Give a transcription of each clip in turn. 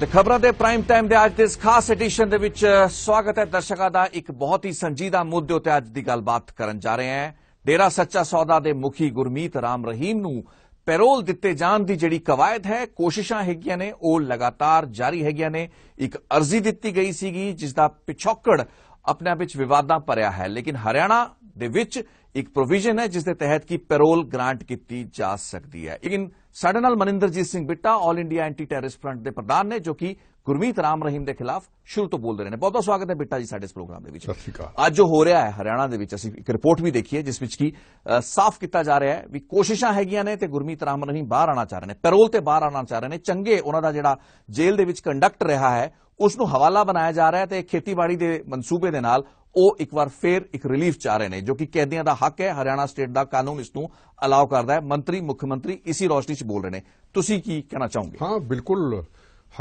ਤੇ ਖਬਰਾਂ ਦੇ ਪ੍ਰਾਈਮ ਟਾਈਮ ਦੇ ਅੱਜ ਦੇ ਇਸ ਖਾਸ ਐਡੀਸ਼ਨ ਦੇ ਵਿੱਚ ਸਵਾਗਤ ਹੈ ਦਰਸ਼ਕਾਂ ਦਾ। ਇੱਕ ਬਹੁਤ ਹੀ ਸੰਜੀਦਾ ਮੁੱਦੇ ਉੱਤੇ ਅੱਜ ਦੀ ਗੱਲਬਾਤ ਕਰਨ ਜਾ ਰਹੇ ਹਾਂ। ਡੇਰਾ ਸੱਚਾ ਸੌਦਾ ਦੇ ਮੁਖੀ ਗੁਰਮੀਤ ਰਾਮ ਰਹੀਮ ਨੂੰ ਪੈਰੋਲ ਦਿੱਤੇ ਜਾਣ ਦੀ ਜਿਹੜੀ ਕਵਾਇਦ ਹੈ, ਕੋਸ਼ਿਸ਼ਾਂ ਹੈਗੀਆਂ ਨੇ, ਉਹ ਲਗਾਤਾਰ ਜਾਰੀ ਹੈਗੀਆਂ ਨੇ। ਇੱਕ ਅਰਜ਼ੀ ਦਿੱਤੀ ਗਈ ਸੀਗੀ ਜਿਸ ਦਾ ਪਿਛੋਕੜ ਆਪਣੇ ਆਪ ਵਿੱਚ ਵਿਵਾਦਾਂ ਭਰਿਆ ਹੈ। ਲੇਕਿਨ ਹਰਿਆਣਾ ਦੇ ਵਿੱਚ ਇੱਕ ਪ੍ਰੋਵੀਜ਼ਨ ਹੈ ਜਿਸ ਦੇ ਤਹਿਤ ਕਿ ਪੈਰੋਲ ਗ੍ਰਾਂਟ ਕੀਤੀ ਜਾ ਸਕਦੀ ਹੈ। ਲੇਕਿਨ ਸਾਡੇ ਨਾਲ Maninderjit Singh Bitta all India anti terrorist front ਦੇ ਪ੍ਰਧਾਨ ਨੇ ਜੋ ਕਿ ਗੁਰਮੀਤ ਰਾਮ ਰਹੀਮ ਦੇ ਖਿਲਾਫ ਸ਼ੁਰੂ ਤੋਂ ਬੋਲਦੇ ਰਹੇ ਨੇ। ਬਹੁਤ ਬਹੁਤ ਸਵਾਗਤ ਹੈ ਬਿੱਟਾ ਜੀ ਸਾਡੇ ਇਸ ਪ੍ਰੋਗਰਾਮ ਦੇ ਵਿੱਚ। ਅੱਜ ਜੋ ਹੋ ਰਿਹਾ ਹੈ ਹਰਿਆਣਾ ਦੇ ਵਿੱਚ। ਅਸੀਂ ਇੱਕ ਰਿਪੋਰਟ ਵੀ ਦੇਖੀ ਹੈ ਜਿਸ ਵਿੱਚ ਕੀ ਸਾਫ਼ ਕੀਤਾ ਜਾ ਰਿਹਾ ਹੈ ਵੀ ਕੋਸ਼ਿਸ਼ਾਂ ਹੈਗੀਆਂ ਨੇ ਤੇ ਗੁਰਮੀਤ ਰਾਮ ਰਹੀਮ ਬਾਹਰ ਆਣਾ ਚਾਹ ਰਹੇ ਨੇ। ਪੈਰੋਲ ਤੇ ਬਾਹਰ ਆਣਾ ਚਾਹ ਰਹੇ ਨੇ। ਚੰਗੇ ਉਹਨਾਂ ਦਾ ਜਿਹੜਾ ਜੇਲ੍ਹ ਦੇ ਵਿੱਚ ਕੰਡਕਟ ਰਿਹਾ ਹੈ ਉਸ ਨੂੰ ਹਵਾਲਾ ਬਣਾਇਆ ਜਾ ਰਿਹਾ ਹੈ ਤੇ ਖੇਤੀਬਾੜੀ ਦੇ ਮਨਸੂਬੇ ਦੇ ਨਾਲ ਉਹ ਇੱਕ ਵਾਰ ਫੇਰ ਇੱਕ ਰਿਲੀਫ ਚਾਹ ਰਹੇ ਨੇ, ਜੋ ਕਿ ਕੈਦੀਆਂ ਦਾ ਹੱਕ ਹੈ, ਹਰਿਆਣਾ ਸਟੇਟ ਦਾ ਕਾਨੂੰਨ ਇਸ ਨੂੰ ਅਲਾਉ ਕਰਦਾ ਹੈ। ਮੰਤਰੀ, ਮੁੱਖ ਮੰਤਰੀ ਇਸੀ ਰੋਸ਼ਨੀ 'ਚ ਬੋਲ ਰਹੇ ਨੇ। ਤੁਸੀਂ ਕੀ ਕਹਿਣਾ ਚਾਹੋਗੇ? ਹਾਂ, ਬਿਲਕੁਲ।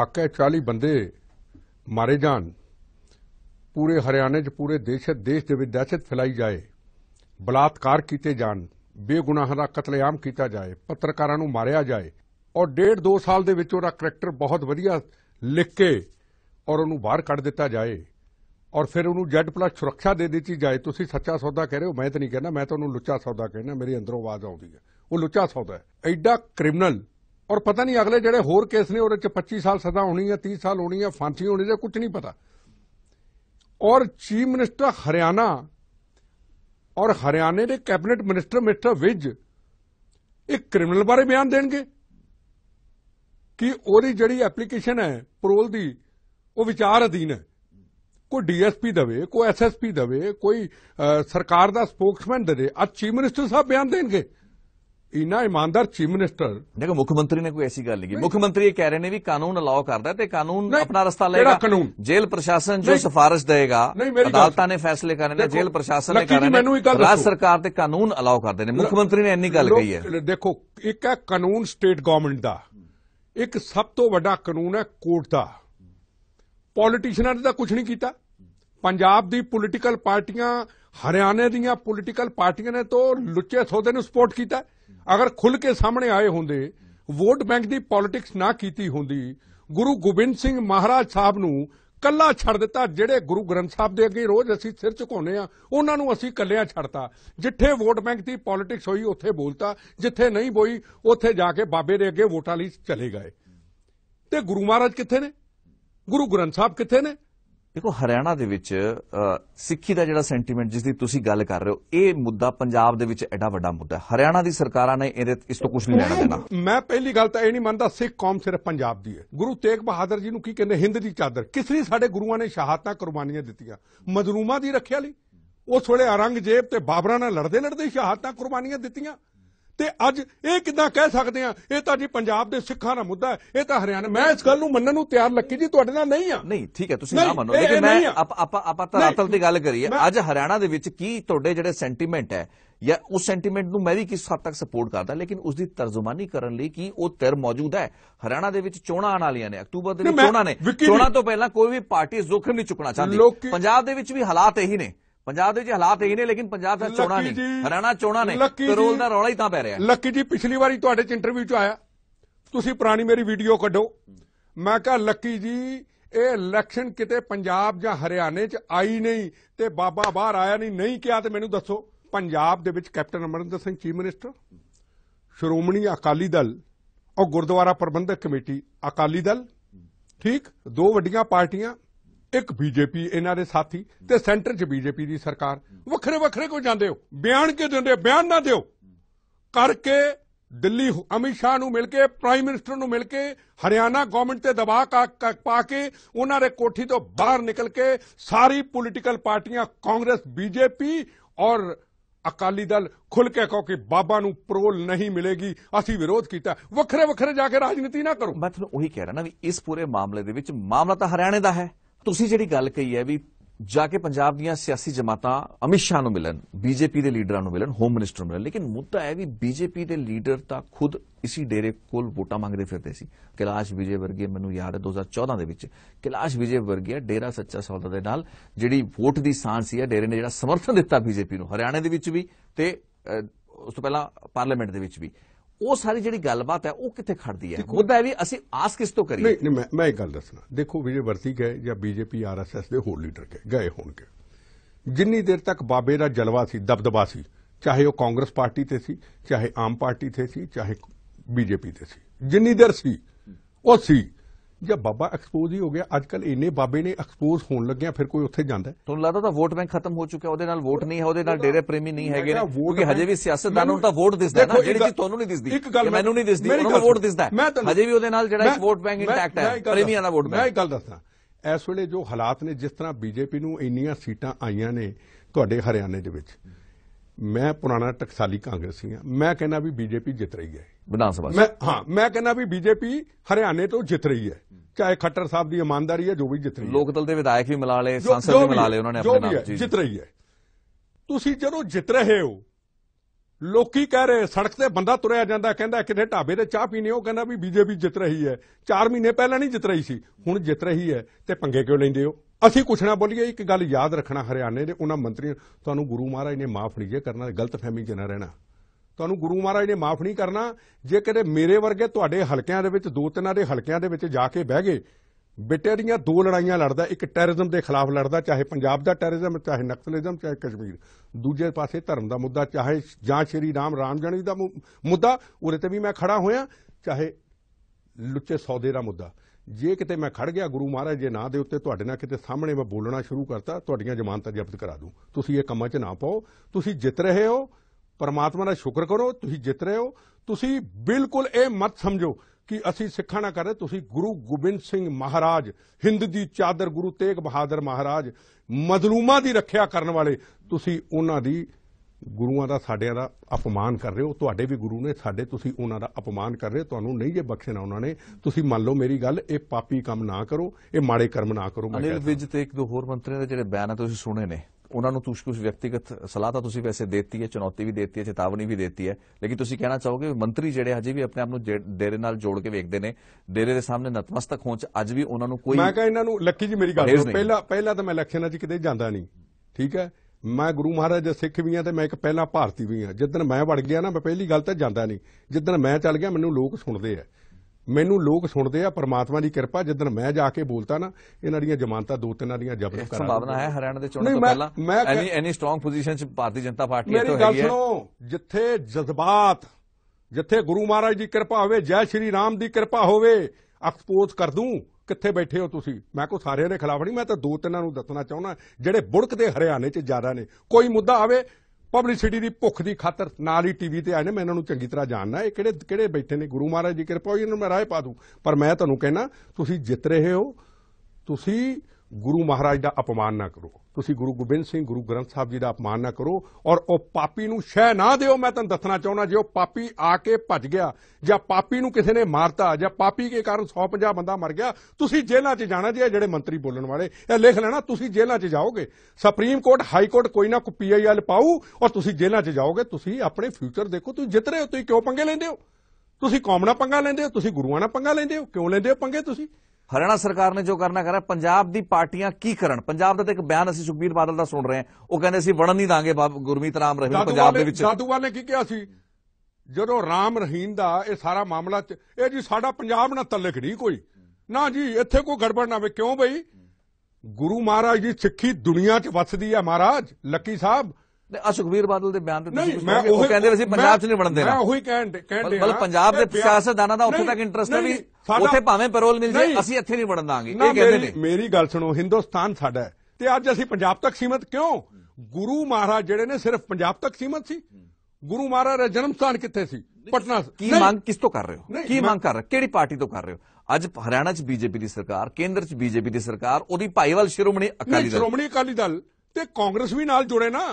ਹੱਕ ਹੈ 40 ਬੰਦੇ ਮਾਰੇ ਜਾਣ। ਪੂਰੇ ਹਰਿਆਣੇ 'ਚ, ਪੂਰੇ ਦੇਸ਼ ਦੇਸ਼ ਦੇ ਵਿੱਚ ਦਹਿਸ਼ਤ ਫੈਲਾਈ ਜਾਏ। ਬਲਾਤਕਾਰ ਕੀਤੇ ਜਾਣ। ਬੇਗੁਨਾਹਾਂ ਦਾ ਕਤਲੇਆਮ ਕੀਤਾ ਜਾਏ। ਪੱਤਰਕਾਰਾਂ ਨੂੰ ਮਾਰਿਆ ਜਾਏ। ਔਰ ਡੇਢ ਦੋ ਸਾਲ ਦੇ ਵਿੱਚ ਉਹਦਾ ਕਰੈਕਟਰ ਬਹੁਤ ਵਧੀਆ ਲਿਖ ਕੇ ਔਰ ਉਹਨੂੰ ਬਾਹਰ ਕੱਢ ਦਿੱਤਾ ਜਾਏ। ਔਰ ਫਿਰ ਉਹਨੂੰ ਜੈਡ ਪਲੱਸ ਸੁਰੱਖਿਆ ਦੇ ਦਿੱਤੀ ਜਾਏ। ਤੁਸੀਂ ਸੱਚਾ ਸੌਦਾ ਕਹਿ ਰਹੇ ਹੋ, ਮੈਂ ਤਾਂ ਨਹੀਂ ਕਹਿੰਦਾ, ਮੈਂ ਤਾਂ ਉਹਨੂੰ ਲੁੱਚਾ ਸੌਦਾ ਕਹਿੰਦਾ, ਮੇਰੀ ਅੰਦਰੋਂ ਆਵਾਜ਼ ਆਉਂਦੀ ਹੈ। ਉਹ ਲੁੱਚਾ ਸੌਦਾ ਹੈ। ਐਡਾ ਕ੍ਰਿਮੀਨਲ ਔਰ ਪਤਾ ਨਹੀਂ ਅਗਲੇ ਜਿਹੜੇ ਹੋਰ ਕੇਸ ਨੇ, ਉਹਦੇ ਚ 25 ਸਾਲ ਸਜ਼ਾ ਹੋਣੀ ਹੈ 30 ਸਾਲ ਹੋਣੀ ਹੈ, ਫਾਂਸੀ ਹੋਣੀ ਹੈ ਕੁਝ ਨਹੀਂ ਪਤਾ। ਔਰ ਚੀਫ ਮਿਨਿਸਟਰ ਹਰਿਆਣਾ, ਔਰ ਹਰਿਆਣੇ ਦੇ ਕੈਬਨਿਟ ਮਿਨਿਸਟਰ ਮਿਸਟਰ ਵਿਜ ਇੱਕ ਕ੍ਰਿਮੀਨਲ ਬਾਰੇ ਬਿਆਨ ਦੇਣਗੇ ਕਿ ਉਹਦੀ ਜਿਹੜੀ ਐਪਲੀਕੇਸ਼ਨ ਹੈ ਪਰੋਲ ਦੀ, ਉਹ ਵਿਚਾਰ ਅਧੀਨ ਹੈ। ਕੋਈ ਡੀਐਸਪੀ ਦਵੇ ਕੋਈ ਐਸਐਸਪੀ ਦਵੇ ਕੋਈ ਸਰਕਾਰ ਦਾ ਸਪੋਕਸਮੈਨ ਦੇਵੇ ਅੱਜ ਚੀਫ ਮਿਨਿਸਟਰ ਸਾਹਿਬ ਬਿਆਨ ਦੇਣਗੇ। ਇਨਾ ਇਮਾਨਦਾਰ ਚੀਫ ਮਿਨਿਸਟਰ। ਦੇਖੋ ਮੁੱਖ ਮੰਤਰੀ ਨੇ ਕੋਈ ਐਸੀ ਗੱਲ ਨਹੀਂ ਕੀਤੀ। ਮੁੱਖ ਮੰਤਰੀ ਇਹ ਕਹਿ ਰਹੇ ਨੇ ਵੀ ਕਾਨੂੰਨ ਅਲਾਉ ਕਰਦਾ ਤੇ ਕਾਨੂੰਨ ਆਪਣਾ ਰਸਤਾ ਲਏਗਾ? ਜੇਲ੍ਹ ਪ੍ਰਸ਼ਾਸਨ ਜੋ ਸਿਫਾਰਿਸ਼ ਦੇਗਾ ਅਦਾਲਤਾਂ ਨੇ ਫੈਸਲੇ ਕਰਨੇ ਨੇ ਜੇਲ੍ਹ ਪ੍ਰਸ਼ਾਸਨ ਨੇ ਕਰਨੇ ਗੱਲ ਰਾਜ। ਸਰਕਾਰ ਤੇ ਕਾਨੂੰਨ ਅਲਾਉ ਕਰਦੇ ਨੇ। ਮੁੱਖ ਮੰਤਰੀ ਨੇ ਇੰਨੀ ਗੱਲ ਕਹੀ ਹੈ। ਦੇਖੋ ਇੱਕ ਹੈ ਕਾਨੂੰਨ ਸਟੇਟ ਗਵਰਨਮੈਂਟ ਦਾ। ਇੱਕ ਸਭ ਤੋਂ ਵੱਡਾ ਕਾਨੂੰਨ ਹੈ ਕੋਰਟ ਦਾ। ਪੋਲੀਟੀਸ਼ੀਅਨਾਂ ਨੇ ਤਾਂ ਕੁਝ ਨਹੀਂ ਕੀਤਾ। ਪੰਜਾਬ ਦੀ ਪੋਲੀਟੀਕਲ ਪਾਰਟੀਆਂ, ਹਰਿਆਣੇ ਦੀਆਂ ਪੋਲੀਟੀਕਲ ਪਾਰਟੀਆਂ ਨੇ ਤਾਂ ਲੁੱਚੇ ਸੌਦੇ ਨੂੰ ਸਪੋਰਟ ਕੀਤਾ। ਅਗਰ ਖੁੱਲ ਕੇ ਸਾਹਮਣੇ ਆਏ ਹੁੰਦੇ ਵੋਟ ਬੈਂਕ ਦੀ ਪੋਲਿਟਿਕਸ ਨਾ ਕੀਤੀ ਹੁੰਦੀ, ਗੁਰੂ ਗੋਬਿੰਦ ਸਿੰਘ ਮਹਾਰਾਜ ਸਾਹਿਬ ਨੂੰ ਕੱਲਾ ਛੱਡ ਦਿੱਤਾ, ਜਿਹੜੇ ਗੁਰੂ ਗ੍ਰੰਥ ਸਾਹਿਬ ਦੇ ਅੱਗੇ ਰੋਜ਼ ਅਸੀਂ ਸਿਰ ਝੁਕਾਉਂਦੇ ਆ ਉਹਨਾਂ ਨੂੰ ਅਸੀਂ ਕੱਲਿਆਂ ਛੱਡਤਾ। ਜਿੱਥੇ ਵੋਟ ਬੈਂਕ ਦੀ ਪੋਲਿਟਿਕਸ ਹੋਈ, ਉੱਥੇ ਬੋਲਤਾ, ਜਿੱਥੇ ਨਹੀਂ ਬੋਈ ਉੱਥੇ ਜਾ ਕੇ ਬਾਬੇ ਦੇ ਅੱਗੇ ਵੋਟਾਂ ਲਈ ਚਲੇ ਗਏ। ਤੇ ਗੁਰੂ ਮਹਾਰਾਜ ਕਿੱਥੇ ਨੇ? ਗੁਰੂ ਗ੍ਰੰਥ ਸਾਹਿਬ ਕਿੱਥੇ ਨੇ? ਦੇਖੋ ਹਰਿਆਣਾ ਦੇ ਵਿੱਚ ਸਿੱਖੀ ਦਾ ਜਿਹੜਾ ਸੈਂਟੀਮੈਂਟ ਜਿਸ ਦੀ ਤੁਸੀਂ ਗੱਲ ਕਰ ਰਹੇ ਹੋ ਇਹ ਮੁੱਦਾ ਪੰਜਾਬ ਦੇ ਵਿੱਚ ਐਡਾ ਵੱਡਾ ਮੁੱਦਾ ਹੈ। ਹਰਿਆਣਾ ਦੀ ਸਰਕਾਰਾਂ ਨੇ ਇਹਦੇ ਇਸ ਤੋਂ ਕੁਝ ਨਹੀਂ ਲੈਣਾ ਦੇਣਾ। ਮੈਂ ਪਹਿਲੀ ਗੱਲ ਤਾਂ ਇਹ ਨਹੀਂ ਮੰਨਦਾ ਸਿੱਖ ਕੌਮ ਸਿਰਫ ਪੰਜਾਬ ਦੀ ਹੈ। ਗੁਰੂ ਤੇਗ ਬਹਾਦਰ ਜੀ ਨੂੰ ਕੀ ਕਹਿੰਦੇ? ਹਿੰਦ ਦੀ ਚਾਦਰ। ਕਿਸ ਲਈ ਸਾਡੇ ਗੁਰੂਆਂ ਨੇ ਸ਼ਹਾਦਤਾਂ ਕੁਰਬਾਨੀਆਂ ਦਿੱਤੀਆਂ? ਮਜ਼ਲੂਮਾਂ ਦੀ ਰੱਖਿਆ ਲਈ। ਉਸ ਵੇਲੇ ਔਰੰਗਜ਼ੇਬ ਤੇ ਬਾਬਰਾਂ ਨਾਲ ਲੜਦੇ ਲੜਦੇ ਸ਼ਹਾਦਤਾਂ ਕੁਰਬਾਨੀਆਂ ਦਿੱਤੀਆਂ। ਤੇ ਅੱਜ ਇਹ ਕਿੱਦਾਂ ਕਹਿ ਸਕਦੇ ਆ? ਇਹ ਤਾਂ ਜੀ ਪੰਜਾਬ ਦੇ ਸਿੱਖਾਂ ਦਾ ਮੁੱਦਾ ਹੈ ਇਹ ਤਾਂ ਹਰਿਆਣਾ ਮੈਂ ਇਸ ਗੱਲ ਨੂੰ ਮੰਨਣ ਨੂੰ ਤਿਆਰ ਲੱਕੀ ਜੀ ਤੁਹਾਡੇ ਨਾਲ ਨਹੀਂ ਆ। ਨਹੀਂ ਠੀਕ ਹੈ ਤੁਸੀਂ ਨਾ ਮੰਨੋ। ਲੇਕਿਨ ਮੈਂ। ਆਪਾਂ ਆਪਾਂ ਆਪਾਂ ਤਰਾਤਲ ਦੀ ਗੱਲ ਕਰੀਏ ਅੱਜ ਹਰਿਆਣਾ ਦੇ ਵਿੱਚ ਕੀ ਤੁਹਾਡੇ ਜਿਹੜੇ ਸੈਂਟੀਮੈਂਟ ਹੈ ਜਾਂ ਉਸ ਸੈਂਟੀਮੈਂਟ ਨੂੰ ਮੈਂ ਵੀ ਕਿਸ ਹੱਦ ਤੱਕ ਸਪੋਰਟ ਕਰਦਾ ਲੇਕਿਨ ਉਸ ਦੀ ਤਰਜਮਾਨੀ ਕਰਨ ਲਈ ਕੀ ਉਹ ਧਿਰ ਮੌਜੂਦ ਹੈ? ਹਰਿਆਣਾ ਦੇ ਵਿੱਚ ਚੋਣਾਂ ਆਉਣ ਵਾਲੀਆਂ ਨੇ ਅਕਤੂਬਰ ਦੇ ਵਿੱਚ ਚੋਣਾਂ ਨੇ। ਚੋਣਾਂ ਤੋਂ ਪਹਿਲਾਂ ਕੋਈ ਵੀ ਪਾਰਟੀ ਜ਼ੋਖਮ ਨਹੀਂ ਚੁੱਕਣਾ ਚਾਹੁੰਦੀ। ਪੰਜਾਬ ਦੇ ਵਿੱਚ ਵੀ ਹਾਲਾਤ ਇਹੀ ਨੇ। ਪੰਜਾਬ ਦੇ ਵਿੱਚ ਹਾਲਾਤ ਇਹੀ ਨੇ ਲੇਕਿਨ ਪੰਜਾਬ ਦਾ ਚੋਣਾਂ ਨਹੀਂ ਹਰਿਆਣਾ ਚੋਣਾਂ ਨੇ ਲੱਕੀ ਜੀ- ਪੈਰੋਲ ਦਾ ਰੌਲਾ ਹੀ ਤਾਂ ਪੈ ਰਿਹਾ। ਲੱਕੀ ਜੀ ਪਿਛਲੀ ਵਾਰੀ ਤੁਹਾਡੇ ਚ ਇੰਟਰਵਿਊ ਚ ਆਇਆ। ਤੁਸੀਂ ਪੁਰਾਣੀ ਮੇਰੀ ਵੀਡੀਓ ਕੱਢੋ। ਮੈਂ ਕਿਹਾ ਲੱਕੀ ਜੀ ਇਹ ਇਲੈਕਸ਼ਨ ਕਿਤੇ ਪੰਜਾਬ ਜਾਂ ਹਰਿਆਣੇ ਚ ਆਈ ਨਹੀਂ ਤੇ ਬਾਬਾ ਬਾਹਰ ਆਇਆ ਨਹੀਂ ਨਹੀਂ ਕਿਹਾ ਤੇ ਮੈਨੂੰ ਦੱਸੋ। ਪੰਜਾਬ ਦੇ ਵਿੱਚ captain Amarinder Singh chief minister Shiromani Akali Dal ਔਰ ਗੁਰਦੁਆਰਾ ਪ੍ਰਬੰਧਕ ਕਮੇਟੀ ਅਕਾਲੀ ਦਲ ਠੀਕ? ਦੋ ਵੱਡੀਆਂ ਪਾਰਟੀਆਂ ਇੱਕ ਬੀਜੇਪੀ ਇਹਨਾਂ ਦੇ ਸਾਥੀ ਤੇ ਸੈਂਟਰ 'ਚ ਬੀਜੇਪੀ ਦੀ ਸਰਕਾਰ। ਵੱਖਰੇ ਵੱਖਰੇ ਕੋ ਜਾਂਦੇ ਹੋ? ਬਿਆਨ ਕਿ ਦਿੰਦੇ ਬਿਆਨ ਨਾ ਦਿਓ। ਕਰਕੇ ਦਿੱਲੀ ਅਮਿਤ ਸ਼ਾਹ ਨੂੰ ਮਿਲ ਕੇ, ਪ੍ਰਾਈਮ ਮਿਨਿਸਟਰ ਨੂੰ ਮਿਲ ਕੇ, ਹਰਿਆਣਾ ਗਵਰਨਮੈਂਟ ਤੇ ਦਬਾਅ ਪਾ ਕੇ, ਉਹਨਾਂ ਦੇ ਕੋਠੀ ਤੋਂ ਬਾਹਰ ਨਿਕਲ ਕੇ ਸਾਰੀ ਪੋਲੀਟੀਕਲ ਪਾਰਟੀਆਂ ਕਾਂਗਰਸ, ਬੀਜੇਪੀ ਔਰ ਅਕਾਲੀ ਦਲ ਖੁੱਲ ਕੇ ਕਹੋ ਕਿ ਬਾਬਾ ਨੂੰ ਪਰੋਲ ਨਹੀਂ ਮਿਲੇਗੀ, ਅਸੀਂ ਵਿਰੋਧ ਕੀਤਾ। ਵੱਖਰੇ ਵੱਖਰੇ ਜਾ ਕੇ ਰਾਜਨੀਤੀ ਨਾ ਕਰੋ। ਮੈਂ ਤੁਹਾਨੂੰ ਉਹੀ ਕਹਿ ਰਿਹਾ ਨਾ ਵੀ ਇਸ ਪੂਰੇ ਮਾਮਲੇ ਦੇ ਵਿੱਚ ਮਾਮਲਾ ਤਾਂ ਹਰਿਆਣੇ ਦਾ ਹੈ। ਤੁਸੀਂ ਜਿਹੜੀ ਗੱਲ ਕਹੀ ਹੈ ਵੀ ਜਾ ਕੇ ਪੰਜਾਬ ਦੀਆਂ ਸਿਆਸੀ ਜਮਾਤਾਂ ਅਮਿਤ ਸ਼ਾਹ ਨੂੰ ਮਿਲਣ, ਬੀਜੇਪੀ ਦੇ ਲੀਡਰਾਂ ਨੂੰ ਮਿਲਣ ਹੋਮ ਮਿਨਿਸਟਰ ਨੂੰ ਮਿਲਣ, ਲੇਕਿਨ ਮੁੱਦਾ ਹੈ ਵੀ ਬੀਜੇਪੀ ਦੇ ਲੀਡਰ ਤਾਂ ਖੁਦ ਇਸੀ ਡੇਰੇ ਕੋਲ ਵੋਟਾਂ ਮੰਗਦੇ ਫਿਰਦੇ ਸੀ। ਕੈਲਾਸ਼ ਵਿਜੇ ਵਰਗੇ ਮੈਨੂੰ ਯਾਦ ਹੈ 2014 ਦੇ ਵਿੱਚ ਕੈਲਾਸ਼ ਵਿਜੇ ਵਰਗੇ ਡੇਰਾ ਸੱਚਾ ਸੌਦਾ ਦੇ ਨਾਲ ਜਿਹੜੀ ਵੋਟ ਦੀ ਸਾਂਝ ਸੀ ਹੈ ਡੇਰੇ ਨੇ ਜਿਹੜਾ ਸਮਰਥਨ ਦਿੱਤਾ ਬੀਜੇਪੀ ਨੂੰ, ਹਰਿਆਣੇ ਦੇ ਵਿੱਚ ਵੀ ਤੇ ਉਸ ਤੋਂ ਪਹਿਲਾਂ ਪਾਰਲੀਮੈਂਟ ਦੇ ਵਿੱਚ ਵੀ। ਉਹ ਸਾਰੀ ਜਿਹੜੀ ਗੱਲਬਾਤ ਹੈ ਉਹ ਕਿੱਥੇ ਖੜਦੀ ਹੈ? ਮੁੱਦਾ ਹੈ ਵੀ ਅਸੀਂ ਆਸ ਕਿਸ ਤੋਂ ਕਰੀਏ? ਨਹੀਂ ਨਹੀਂ ਮੈਂ ਇੱਕ ਗੱਲ ਦੱਸਣਾ। ਦੇਖੋ ਵਿਜੇ ਵਰਤੀ ਗਏ ਜਾਂ ਬੀਜੇਪੀ ਆਰਐਸਐਸ ਦੇ ਹੋਰ ਲੀਡਰ ਗਏ ਗਏ ਹੋਣਗੇ। ਜਿੰਨੀ ਦੇਰ ਤੱਕ ਬਾਬੇ ਦਾ ਜਲਵਾ ਸੀ ਦਬਦਬਾ ਸੀ ਚਾਹੇ ਉਹ ਕਾਂਗਰਸ ਪਾਰਟੀ ਤੇ ਸੀ ਚਾਹੇ ਆਮ ਪਾਰਟੀ ਤੇ ਸੀ ਚਾਹੇ ਬੀਜੇਪੀ ਤੇ ਸੀ ਜਿੰਨੀ ਦੇਰ ਸੀ ਉਹ ਸੀ। ਜਦ ਬਾਬਾ ਐਕਸਪੋਜ਼ ਹੀ ਹੋ ਗਿਆ ਅੱਜ ਕੱਲ ਇੰਨੇ ਬਾਬੇ ਨੇ ਐਕਸਪੋਜ਼ ਹੋਣ ਲੱਗਿਆ ਫਿਰ ਕੋਈ ਉੱਥੇ ਜਾਂਦਾ? ਤੁਹਾਨੂੰ ਲੱਗਦਾ ਤਾਂ ਵੋਟ ਬੈਂਕ ਖਤਮ ਹੋ ਚੁੱਕਿਆ ਉਹਦੇ ਨਾਲ ਵੋਟ ਨਹੀਂ ਹੈ ਉਹਦੇ ਨਾਲ ਡੇਰੇ ਪ੍ਰੇਮੀ ਨਹੀਂ ਹੈਗੇ ਕਿਉਂਕਿ ਹਜੇ ਵੀ ਸਿਆਸਤਦਾਨਾਂ ਨੂੰ ਤਾਂ ਵੋਟ ਦਿਸਦਾ ਹੈ ਨਾ ਜਿਹੜੀ ਚੀਜ਼ ਤੁਹਾਨੂੰ ਨਹੀਂ ਦਿਸਦੀ ਜਾਂ ਮੈਨੂੰ ਨਹੀਂ ਦਿਸਦੀ ਉਹਨਾਂ ਨੂੰ ਵੋਟ ਦਿਸਦਾ ਹਜੇ ਵੀ ਉਹਦੇ ਨਾਲ ਜਿਹੜਾ ਵੋਟ ਬੈਂਕ ਇੰਟੈਕਟ ਹੈ ਪ੍ਰੇਮੀਆਂ ਦਾ ਵੋਟ ਮੈਂ ਇੱਕ ਗੱਲ ਦੱਸਣਾ ਇਸ ਵੇਲੇ ਜੋ ਹਾਲਾਤ ਨੇ ਜਿਸ ਤਰ੍ਹਾਂ ਬੀਜੇਪੀ ਨੂੰ ਇੰਨੀਆਂ ਸੀਟਾਂ ਆਈਆਂ ਨੇ ਤੁਹਾਡੇ ਹਰਿਆਣੇ ਦੇ ਵਿੱਚ ਮੈਂ ਪੁਰਾਣਾ ਟਕਸਾਲੀ ਕਾਂਗਰਸੀ ਹਾਂ। ਮੈਂ ਕਹਿੰਦਾ ਵੀ ਬੀਜੇਪੀ ਜਿੱਤ ਰਹੀ ਹੈ। ਵਿਧਾਨ ਸਭਾ। ਮੈਂ ਹਾਂ ਮੈਂ ਕਹਿੰਦਾ ਵੀ ਬੀਜੇਪੀ ਹਰਿਆਣੇ ਤੋਂ ਜਿੱਤ ਰਹੀ ਹੈ। ਚਾਹੇ ਖੱਟਰ ਸਾਹਿਬ ਦੀ ਇਮਾਨਦਾਰੀ ਹੈ ਜੋ ਵੀ ਜਿੱਤ ਰਹੀ ਹੈ। ਲੋਕ ਦਲ ਦੇ ਵਿਧਾਇਕ ਵੀ ਮਿਲਾ ਲਏ ਸੰਸਦ ਵੀ ਮਿਲਾ ਲਏ ਉਹਨਾਂ ਨੇ ਆਪਣੇ ਨਾਮ ਜਿੱਤ ਰਹੀ ਹੈ। ਤੁਸੀਂ ਜਦੋਂ ਜਿੱਤ ਰਹੇ ਹੋ ਲੋਕੀ ਕਹਿ ਰਹੇ ਸੜਕ ਤੇ ਬੰਦਾ ਤੁਰਿਆ ਜਾਂਦਾ ਕਹਿੰਦਾ ਕਿਤੇ ਢਾਬੇ ਤੇ ਚਾਹ ਪੀਣੀ ਉਹ ਕਹਿੰਦਾ ਵੀ ਬੀਜੇਪੀ ਜਿੱਤ ਰਹੀ ਹੈ। 4 ਮਹੀਨੇ ਪਹਿਲਾਂ ਨਹੀਂ ਜਿੱਤ ਰਹੀ ਸੀ ਹੁਣ ਜਿੱਤ ਰਹੀ ਹੈ ਤੇ ਪੰਗੇ ਕਿਉਂ ਲੈਂਦੇ ਹੋ? ਅਸੀਂ ਕੁਛ ਨਾ ਬੋਲੀਏ ਇੱਕ ਗੱਲ ਯਾਦ ਰੱਖਣਾ ਹਰਿਆਣੇ ਦੇ ਉਹਨਾਂ ਮੰਤਰੀਆਂ ਤੁਹਾਨੂੰ ਗੁਰੂ ਮਹਾਰਾਜ ਨੇ ਮਾਫ ਨਹੀਂ ਜੇ ਕਰਨਾ ਗਲਤਫਹਿਮੀ ਚ ਨਾ ਰਹਿਣਾ। ਤੁਹਾਨੂੰ ਗੁਰੂ ਮਹਾਰਾਜ ਨੇ ਮਾਫ ਨਹੀਂ ਕਰਨਾ। ਜੇ ਕਿਤੇ ਮੇਰੇ ਵਰਗੇ ਤੁਹਾਡੇ ਹਲਕਿਆਂ ਦੇ ਵਿੱਚ, ਦੋ ਤਿੰਨਾਂ ਦੇ ਹਲਕਿਆਂ ਦੇ ਵਿੱਚ ਜਾ ਕੇ ਬਹਿ ਗਏ, ਬੇਟੇ ਦੀਆਂ ਦੋ ਲੜਾਈਆਂ ਲੜਦਾ, ਇੱਕ ਟੈਰਰਿਜ਼ਮ ਦੇ ਖਿਲਾਫ ਲੜਦਾ, ਚਾਹੇ ਪੰਜਾਬ ਦਾ ਟੈਰਰਿਜ਼ਮ, ਚਾਹੇ ਨਕਸਲਿਜ਼ਮ, ਚਾਹੇ ਕਸ਼ਮੀਰ। ਦੂਜੇ ਪਾਸੇ ਧਰਮ ਦਾ ਮੁੱਦਾ, ਚਾਹੇ ਜਾਂ ਸ਼੍ਰੀ ਰਾਮ ਰਾਮ ਜਨਮ ਦਾ ਮੁੱਦਾ, ਉਹਦੇ ਤੇ ਵੀ ਮੈਂ ਖੜਾ ਹੋਇਆ, ਚਾਹੇ ਲੁੱਚੇ ਸੌਦੇ ਦਾ ਮੁੱਦਾ। ਜੇ ਕਿਤੇ ਮੈਂ ਖੜ ਗਿਆ, ਗੁਰੂ ਮਹਾਰਾਜ ਦੇ ਨਾਂ ਦੇ ਉੱਤੇ ਤੁਹਾਡੇ ਨਾਲ ਕਿਤੇ ਸਾਹਮਣੇ ਮੈਂ ਬੋਲਣਾ ਸ਼ੁਰੂ ਕਰਤਾ, ਤੁਹਾਡੀਆਂ ਜ਼ਮਾਨਤਾਂ ਜ਼ਬਤ ਕਰਾ ਦੂੰ। ਤੁਸੀਂ ਇਹ ਕੰਮਾਂ 'ਚ ਨਾ ਪਾਓ। ਤੁਸੀਂ ਜਿੱਤ ਰਹੇ ਹੋ। ਪਰਮਾਤਮਾ ਦਾ ਸ਼ੁਕਰ ਕਰੋ ਤੁਸੀਂ ਜਿੱਤ ਰਹੇ ਹੋ। ਤੁਸੀਂ ਬਿਲਕੁਲ ਇਹ ਮਤ ਸਮਝੋ ਕਿ ਅਸੀਂ ਸਿੱਖਾਂ ਨਾਲ ਕਰ ਰਹੇ ਤੁਸੀਂ ਗੁਰੂ ਗੋਬਿੰਦ ਸਿੰਘ ਮਹਾਰਾਜ ਹਿੰਦ ਦੀ ਚਾਦਰ ਗੁਰੂ ਤੇਗ ਬਹਾਦਰ ਮਹਾਰਾਜ ਮਜ਼ਲੂਮਾਂ ਦੀ ਰੱਖਿਆ ਕਰਨ ਵਾਲੇ ਤੁਸੀਂ ਉਹਨਾਂ ਦੀ ਗੁਰੂਆਂ ਦਾ ਸਾਡਿਆਂ ਦਾ ਅਪਮਾਨ ਕਰ ਰਹੇ ਹੋ। ਤੁਹਾਡੇ ਵੀ ਗੁਰੂ ਨੇ ਸਾਡੇ ਤੁਸੀਂ ਉਹਨਾਂ ਦਾ ਅਪਮਾਨ ਕਰ ਰਹੇ ਹੋ। ਤੁਹਾਨੂੰ ਨਹੀਂ ਜੇ ਬਖਸ਼ਣਾ ਉਹਨਾਂ ਨੇ। ਤੁਸੀਂ ਮੰਨ ਲਓ ਮੇਰੀ ਗੱਲ ਇਹ ਪਾਪੀ ਕੰਮ ਨਾ ਕਰੋ ਇਹ ਮਾੜੇ ਕਰਮ ਨਾ ਕਰੋ। ਮੈਂ ਅਨਿਲ ਵਿਜ ਤੇ ਇੱਕ ਦੋ ਹੋਰ ਮੰਤਰੀਆਂ ਦੇ ਜਿਹੜੇ ਬਿਆਨ ਆ ਤੁਸੀਂ ਸੁਣੇ ਨੇ। ਉਹਨਾਂ ਨੂੰ ਤੁਸੀਂ ਕੁਝ ਵਿਅਕਤੀਗਤ ਸਲਾਹ ਤਾਂ ਤੁਸੀਂ ਵੈਸੇ ਦਿੱਤੀ ਹੈ ਚੁਣੌਤੀ ਵੀ ਦਿੱਤੀ ਹੈ ਚੇਤਾਵਨੀ ਵੀ ਦਿੱਤੀ ਹੈ ਲੇਕਿਨ ਤੁਸੀਂ ਕਹਿਣਾ ਚਾਹੋਗੇ ਮੰਤਰੀ ਜਿਹੜੇ ਹਜੇ ਵੀ ਆਪਣੇ ਆਪ ਨੂੰ ਡੇਰੇ ਨਾਲ ਜੋੜ ਕੇ ਵੇਖਦੇ ਨੇ ਡੇਰੇ ਦੇ ਸਾਹਮਣੇ ਨਤਮਸਤਕ ਹੋਣ ਚ ਅੱਜ ਵੀ ਉਹਨਾਂ ਨੂੰ ਕੋਈ ਮੈਂ ਕਹਾਂ ਇਹਨਾਂ ਨੂੰ ਲੱਕੀ ਜੀ ਮੇਰੀ ਗੱਲ। ਪਹਿਲਾਂ ਪਹਿਲਾਂ ਤਾਂ ਮੈਂ ਇਲੈਕਸ਼ਨਾਂ 'ਚ ਕਿਤੇ ਜਾਂਦਾ ਨਹੀਂ ਠੀਕ ਹੈ? ਮੈਂ ਗੁਰੂ ਮਹਾਰਾਜ ਦੇ ਸਿੱਖ ਵੀ ਹਾਂ ਤੇ ਮੈਂ ਇੱਕ ਪਹਿਲਾ ਭਾਰਤੀ ਵੀ ਹਾਂ। ਜਿੱਦਣ ਮੈਂ ਵੜ ਗਿਆ ਨਾ ਮੈਂ ਪਹਿਲੀ ਗੱਲ ਤਾਂ ਜਾਂਦਾ ਨਹੀਂ। ਜਿੱਦਣ ਮੈਂ ਚੱਲ ਗਿਆ ਮੈਨੂੰ ਲੋਕ ਸੁਣਦੇ ਆ। ਮੈਨੂੰ ਲੋਕ ਸੁਣਦੇ ਆ ਪਰਮਾਤਮਾ ਦੀ ਕਿਰਪਾ ਜਿੱਦਣ ਮੈਂ ਜਾ ਕੇ ਬੋਲਤਾ ਨਾ ਇਹਨਾਂ ਦੀਆਂ ਜ਼ਮਾਨਤਾਂ ਦੋ ਤਿੰਨਾਂ ਦੀਆਂ ਜ਼ਬਤ ਕਰਾ। ਸੰਭਾਵਨਾ ਹੈ ਹਰਿਆਣਾ ਦੇ ਚੋਣਾਂ ਤੋਂ ਪਹਿਲਾਂ। ਐਨੀ ਐਨੀ ਸਟਰੋਂਗ ਪੋਜੀਸ਼ਨ ਚ ਭਾਰਤੀ ਜਨਤਾ ਪਾਰਟੀ ਮੇਰੀ ਇੱਥੋਂ ਗੱਲ ਹੈਗੀ ਹੈ। ਸੁਣੋ ਜਿੱਥੇ ਜਜ਼ਬਾਤ ਜਿੱਥੇ ਗੁਰੂ ਮਹਾਰਾਜ ਦੀ ਕਿਰਪਾ ਹੋਵੇ ਜੈ ਸ਼੍ਰੀ ਰਾਮ ਦੀ ਕਿਰਪਾ ਹੋਵੇ ਐਕਸਪੋਜ਼ ਕਰ ਦੂੰ ਕਿੱਥੇ ਬੈਠੇ ਹੋ ਤੁਸੀਂ? ਮੈਂ ਕੋ ਸਾਰਿਆਂ ਦੇ ਖਿਲਾਫ ਨਹੀਂ ਮੈਂ ਤਾਂ ਦੋ ਤਿੰਨਾਂ ਨੂੰ ਦੱਸਣਾ ਚਾਹੁੰਦਾ ਜਿਹੜੇ ਬੁੜਕਦੇ ਹਰਿਆਣੇ 'ਚ ਜ਼ਿਆਦਾ ਨੇ। ਕੋਈ ਮੁੱਦਾ ਆਵੇ ਪਬਲਿਸਿਟੀ ਦੀ ਭੁੱਖ ਦੀ ਖਾਤਰ ਨਾਲ ਹੀ ਟੀਵੀ ਤੇ ਆਏ ਨੇ, ਮੈਂ ਇਹਨਾਂ ਨੂੰ ਚੰਗੀ ਤਰ੍ਹਾਂ ਜਾਣਨਾ ਇਹ ਕਿਹੜੇ ਕਿਹੜੇ ਬੈਠੇ ਨੇ? ਗੁਰੂ ਮਹਾਰਾਜ ਦੀ ਕਿਰਪਾ ਹੋਈ, ਇਹਨਾਂ ਨੂੰ ਮੈਂ ਰਾਹ ਪਾ ਦੂੰ। ਪਰ ਮੈਂ ਤੁਹਾਨੂੰ ਕਹਿਣਾ, ਤੁਸੀਂ ਜਿੱਤ ਰਹੇ ਹੋ, ਤੁਸੀਂ ਗੁਰੂ ਮਹਾਰਾਜ ਦਾ ਅਪਮਾਨ ਨਾ ਕਰੋ। ਤੁਸੀਂ ਗੁਰੂ ਗੋਬਿੰਦ ਸਿੰਘ, ਗੁਰੂ ਗ੍ਰੰਥ ਸਾਹਿਬ ਜੀ ਦਾ ਅਪਮਾਨ ਨਾ ਕਰੋ ਔਰ ਉਹ ਪਾਪੀ ਨੂੰ ਸ਼ਹਿ ਨਾ ਦਿਓ, ਮੈਂ ਤੁਹਾਨੂੰ ਦੱਸਣਾ ਚਾਹੁੰਦਾ, ਜੇ ਉਹ ਪਾਪੀ ਆ ਕੇ ਭੱਜ ਗਿਆ ਜਾਂ ਪਾਪੀ ਨੂੰ ਕਿਸੇ ਨੇ ਮਾਰਤਾ ਜਾਂ ਪਾਪੀ ਕੇ ਕਾਰਨ 150 ਬੰਦਾ ਮਰ ਗਿਆ, ਤੁਸੀਂ ਜੇਲ੍ਹਾਂ 'ਚ ਜਾਣਾ ਜੇ ਜਿਹੜੇ ਮੰਤਰੀ ਬੋਲਣ ਵਾਲੇ, ਇਹ ਲਿਖ ਲੈਣਾ, ਤੁਸੀਂ ਜੇਲ੍ਹਾਂ 'ਚ ਜਾਓਗੇ। ਸੁਪਰੀਮ ਕੋਰਟ, ਹਾਈ ਕੋਰਟ ਕੋਈ ਨਾ ਕੋਈ ਪੀਆਈਐਲ ਪਾਊ ਔਰ ਤੁਸੀਂ ਜੇਲ੍ਹਾਂ 'ਚ ਜਾਓਗੇ, ਤੁਸੀਂ ਆਪਣੇ ਫਿਊਚਰ ਦੇਖੋ, ਤੁਸੀਂ ਜਿੱਤ ਰਹੇ ਹੋ, ਤੁਸੀਂ ਕਿਉਂ ਪੰਗੇ ਲੈਂਦੇ ਹੋ? ਤੁਸੀਂ ਕੌਮ ਨਾਲ ਪੰਗਾ ਲੈਂਦੇ ਹੋ, ਤੁਸੀਂ ਗੁਰੂਆਂ ਨਾਲ ਪੰਗਾ ਲੈਂਦੇ ਹੋ, ਕਿਉਂ ਲੈਂਦੇ ਹੋ ਪੰਗੇ ਤੁਸੀਂ? ਹਰਿਆਣਾ ਸਰਕਾਰ ਨੇ ਜੋ ਕਰਨਾ ਕਰਾ ਪੰਜਾਬ ਦੀ ਪਾਰਟੀਆਂ ਕੀ ਕਰਨ? ਪੰਜਾਬ ਦਾ ਤਾਂ ਇੱਕ ਬਿਆਨ ਅਸੀਂ ਸੁਖਬੀਰ ਬਾਦਲ ਦਾ ਸੁਣ ਰਹੇ ਹਾਂ। ਉਹ ਕਹਿੰਦੇ ਅਸੀਂ ਵੜਨ ਨਹੀਂ ਦਾਂਗੇ ਬਾਬ- ਗੁਰਮੀਤ ਰਾਮ ਰਹੀਮ ਪੰਜਾਬ ਦੇ ਵਿੱਚ। ਦਾਦੂਵਾਲ ਨੇ ਕੀ ਕਿਹਾ ਸੀ? ਜਦੋਂ ਰਾਮ ਰਹੀਮ ਦਾ ਇਹ ਸਾਰਾ ਮਾਮਲਾ ਚ- ਇਹ ਜੀ ਸਾਡਾ ਪੰਜਾਬ ਨਾਲ ਤਲਕ ਨਹੀਂ ਕੋਈ। ਨਾ ਜੀ ਇੱਥੇ ਕੋਈ ਗੜਬੜ ਨਾ ਹੋਵੇ। ਕਿਉਂ ਬਈ? ਗੁਰੂ ਮਹਾਰਾਜ ਦੀ ਸਿੱਖੀ ਦੁਨੀਆ 'ਚ ਵੱਸਦੀ ਹੈ ਮਹਾਰਾਜ ਲੱਕੀ ਸਾਹਿਬ। ਆ ਸੁਖਬੀਰ ਬਾਦਲ ਦੇ ਬਿਆਨ ਤੇ ਤੁਸੀਂ? ਉਹ ਕਹਿੰਦੇ ਅਸੀਂ ਪੰਜਾਬ 'ਚ ਨਹੀਂ ਵੜਨ ਮੈਂ ਦੇਣਾ। ਉਹੀ ਕਹਿਣ ਕਹਿਣ ਡਿਆ। ਮਤਲਬ ਪੰਜਾਬ ਦੇ ਸਿਆਸਤਦਾਨਾਂ ਦਾ ਉੱਥੇ ਤੱਕ ਇੰਟਰਸਟ ਹੈ ਵੀ ਉੱਥੇ ਭਾਵੇਂ ਪੈਰੋਲ ਮਿਲ ਜਾਏ। ਅਸੀਂ ਇੱਥੇ ਨਹੀਂ ਵੜਨ ਦਾਂਗੇ। ਨਾ ਇਹ ਕਹਿੰਦੇ ਨੇ। ਮੇਰੀ ਗੱਲ ਸੁਣੋ ਹਿੰਦੁਸਤਾਨ ਸਾਡਾ ਹੈ ਤੇ ਅੱਜ ਅਸੀਂ ਪੰਜਾਬ ਤੱਕ ਸੀਮਤ ਕਿਉਂ? ਗੁਰੂ ਮਹਾਰਾਜ ਜਿਹੜੇ ਨੇ ਸਿਰਫ ਪੰਜਾਬ ਤੱਕ ਸੀਮਤ ਸੀ। ਗੁਰੂ ਮਹਾਰਾਜ ਦਾ ਜਨਮ ਸਥਾਨ ਕਿੱਥੇ ਸੀ? ਪਟਨਾ ਕੀ ਮੰਗ ਕਿਸ ਤੋਂ ਕਰ ਰਹੇ ਹੋ? ਕੀ ਮੰਗ ਕਰ ਰਹੇ ਕਿਹੜੀ ਪਾਰਟੀ ਤੋਂ ਕਰ ਰਹੇ ਹੋ? ਅੱਜ ਹਰਿਆਣਾ 'ਚ ਬੀਜੇਪੀ ਦੀ ਸਰਕਾਰ ਕੇਂਦਰ 'ਚ ਬੀਜੇਪੀ ਦੀ ਸਰਕਾਰ ਉਹਦੀ ਭਾਈਵਾਲ ਸ਼ਿਰੋਮਣੀ ਅਕਾਲੀ ਦਲ। ਸ਼੍ਰੋਮਣੀ ਅਕਾਲੀ ਦਲ ਤੇ ਕਾਂਗਰਸ ਵੀ ਨਾਲ ਜੁੜੇ ਨਾ।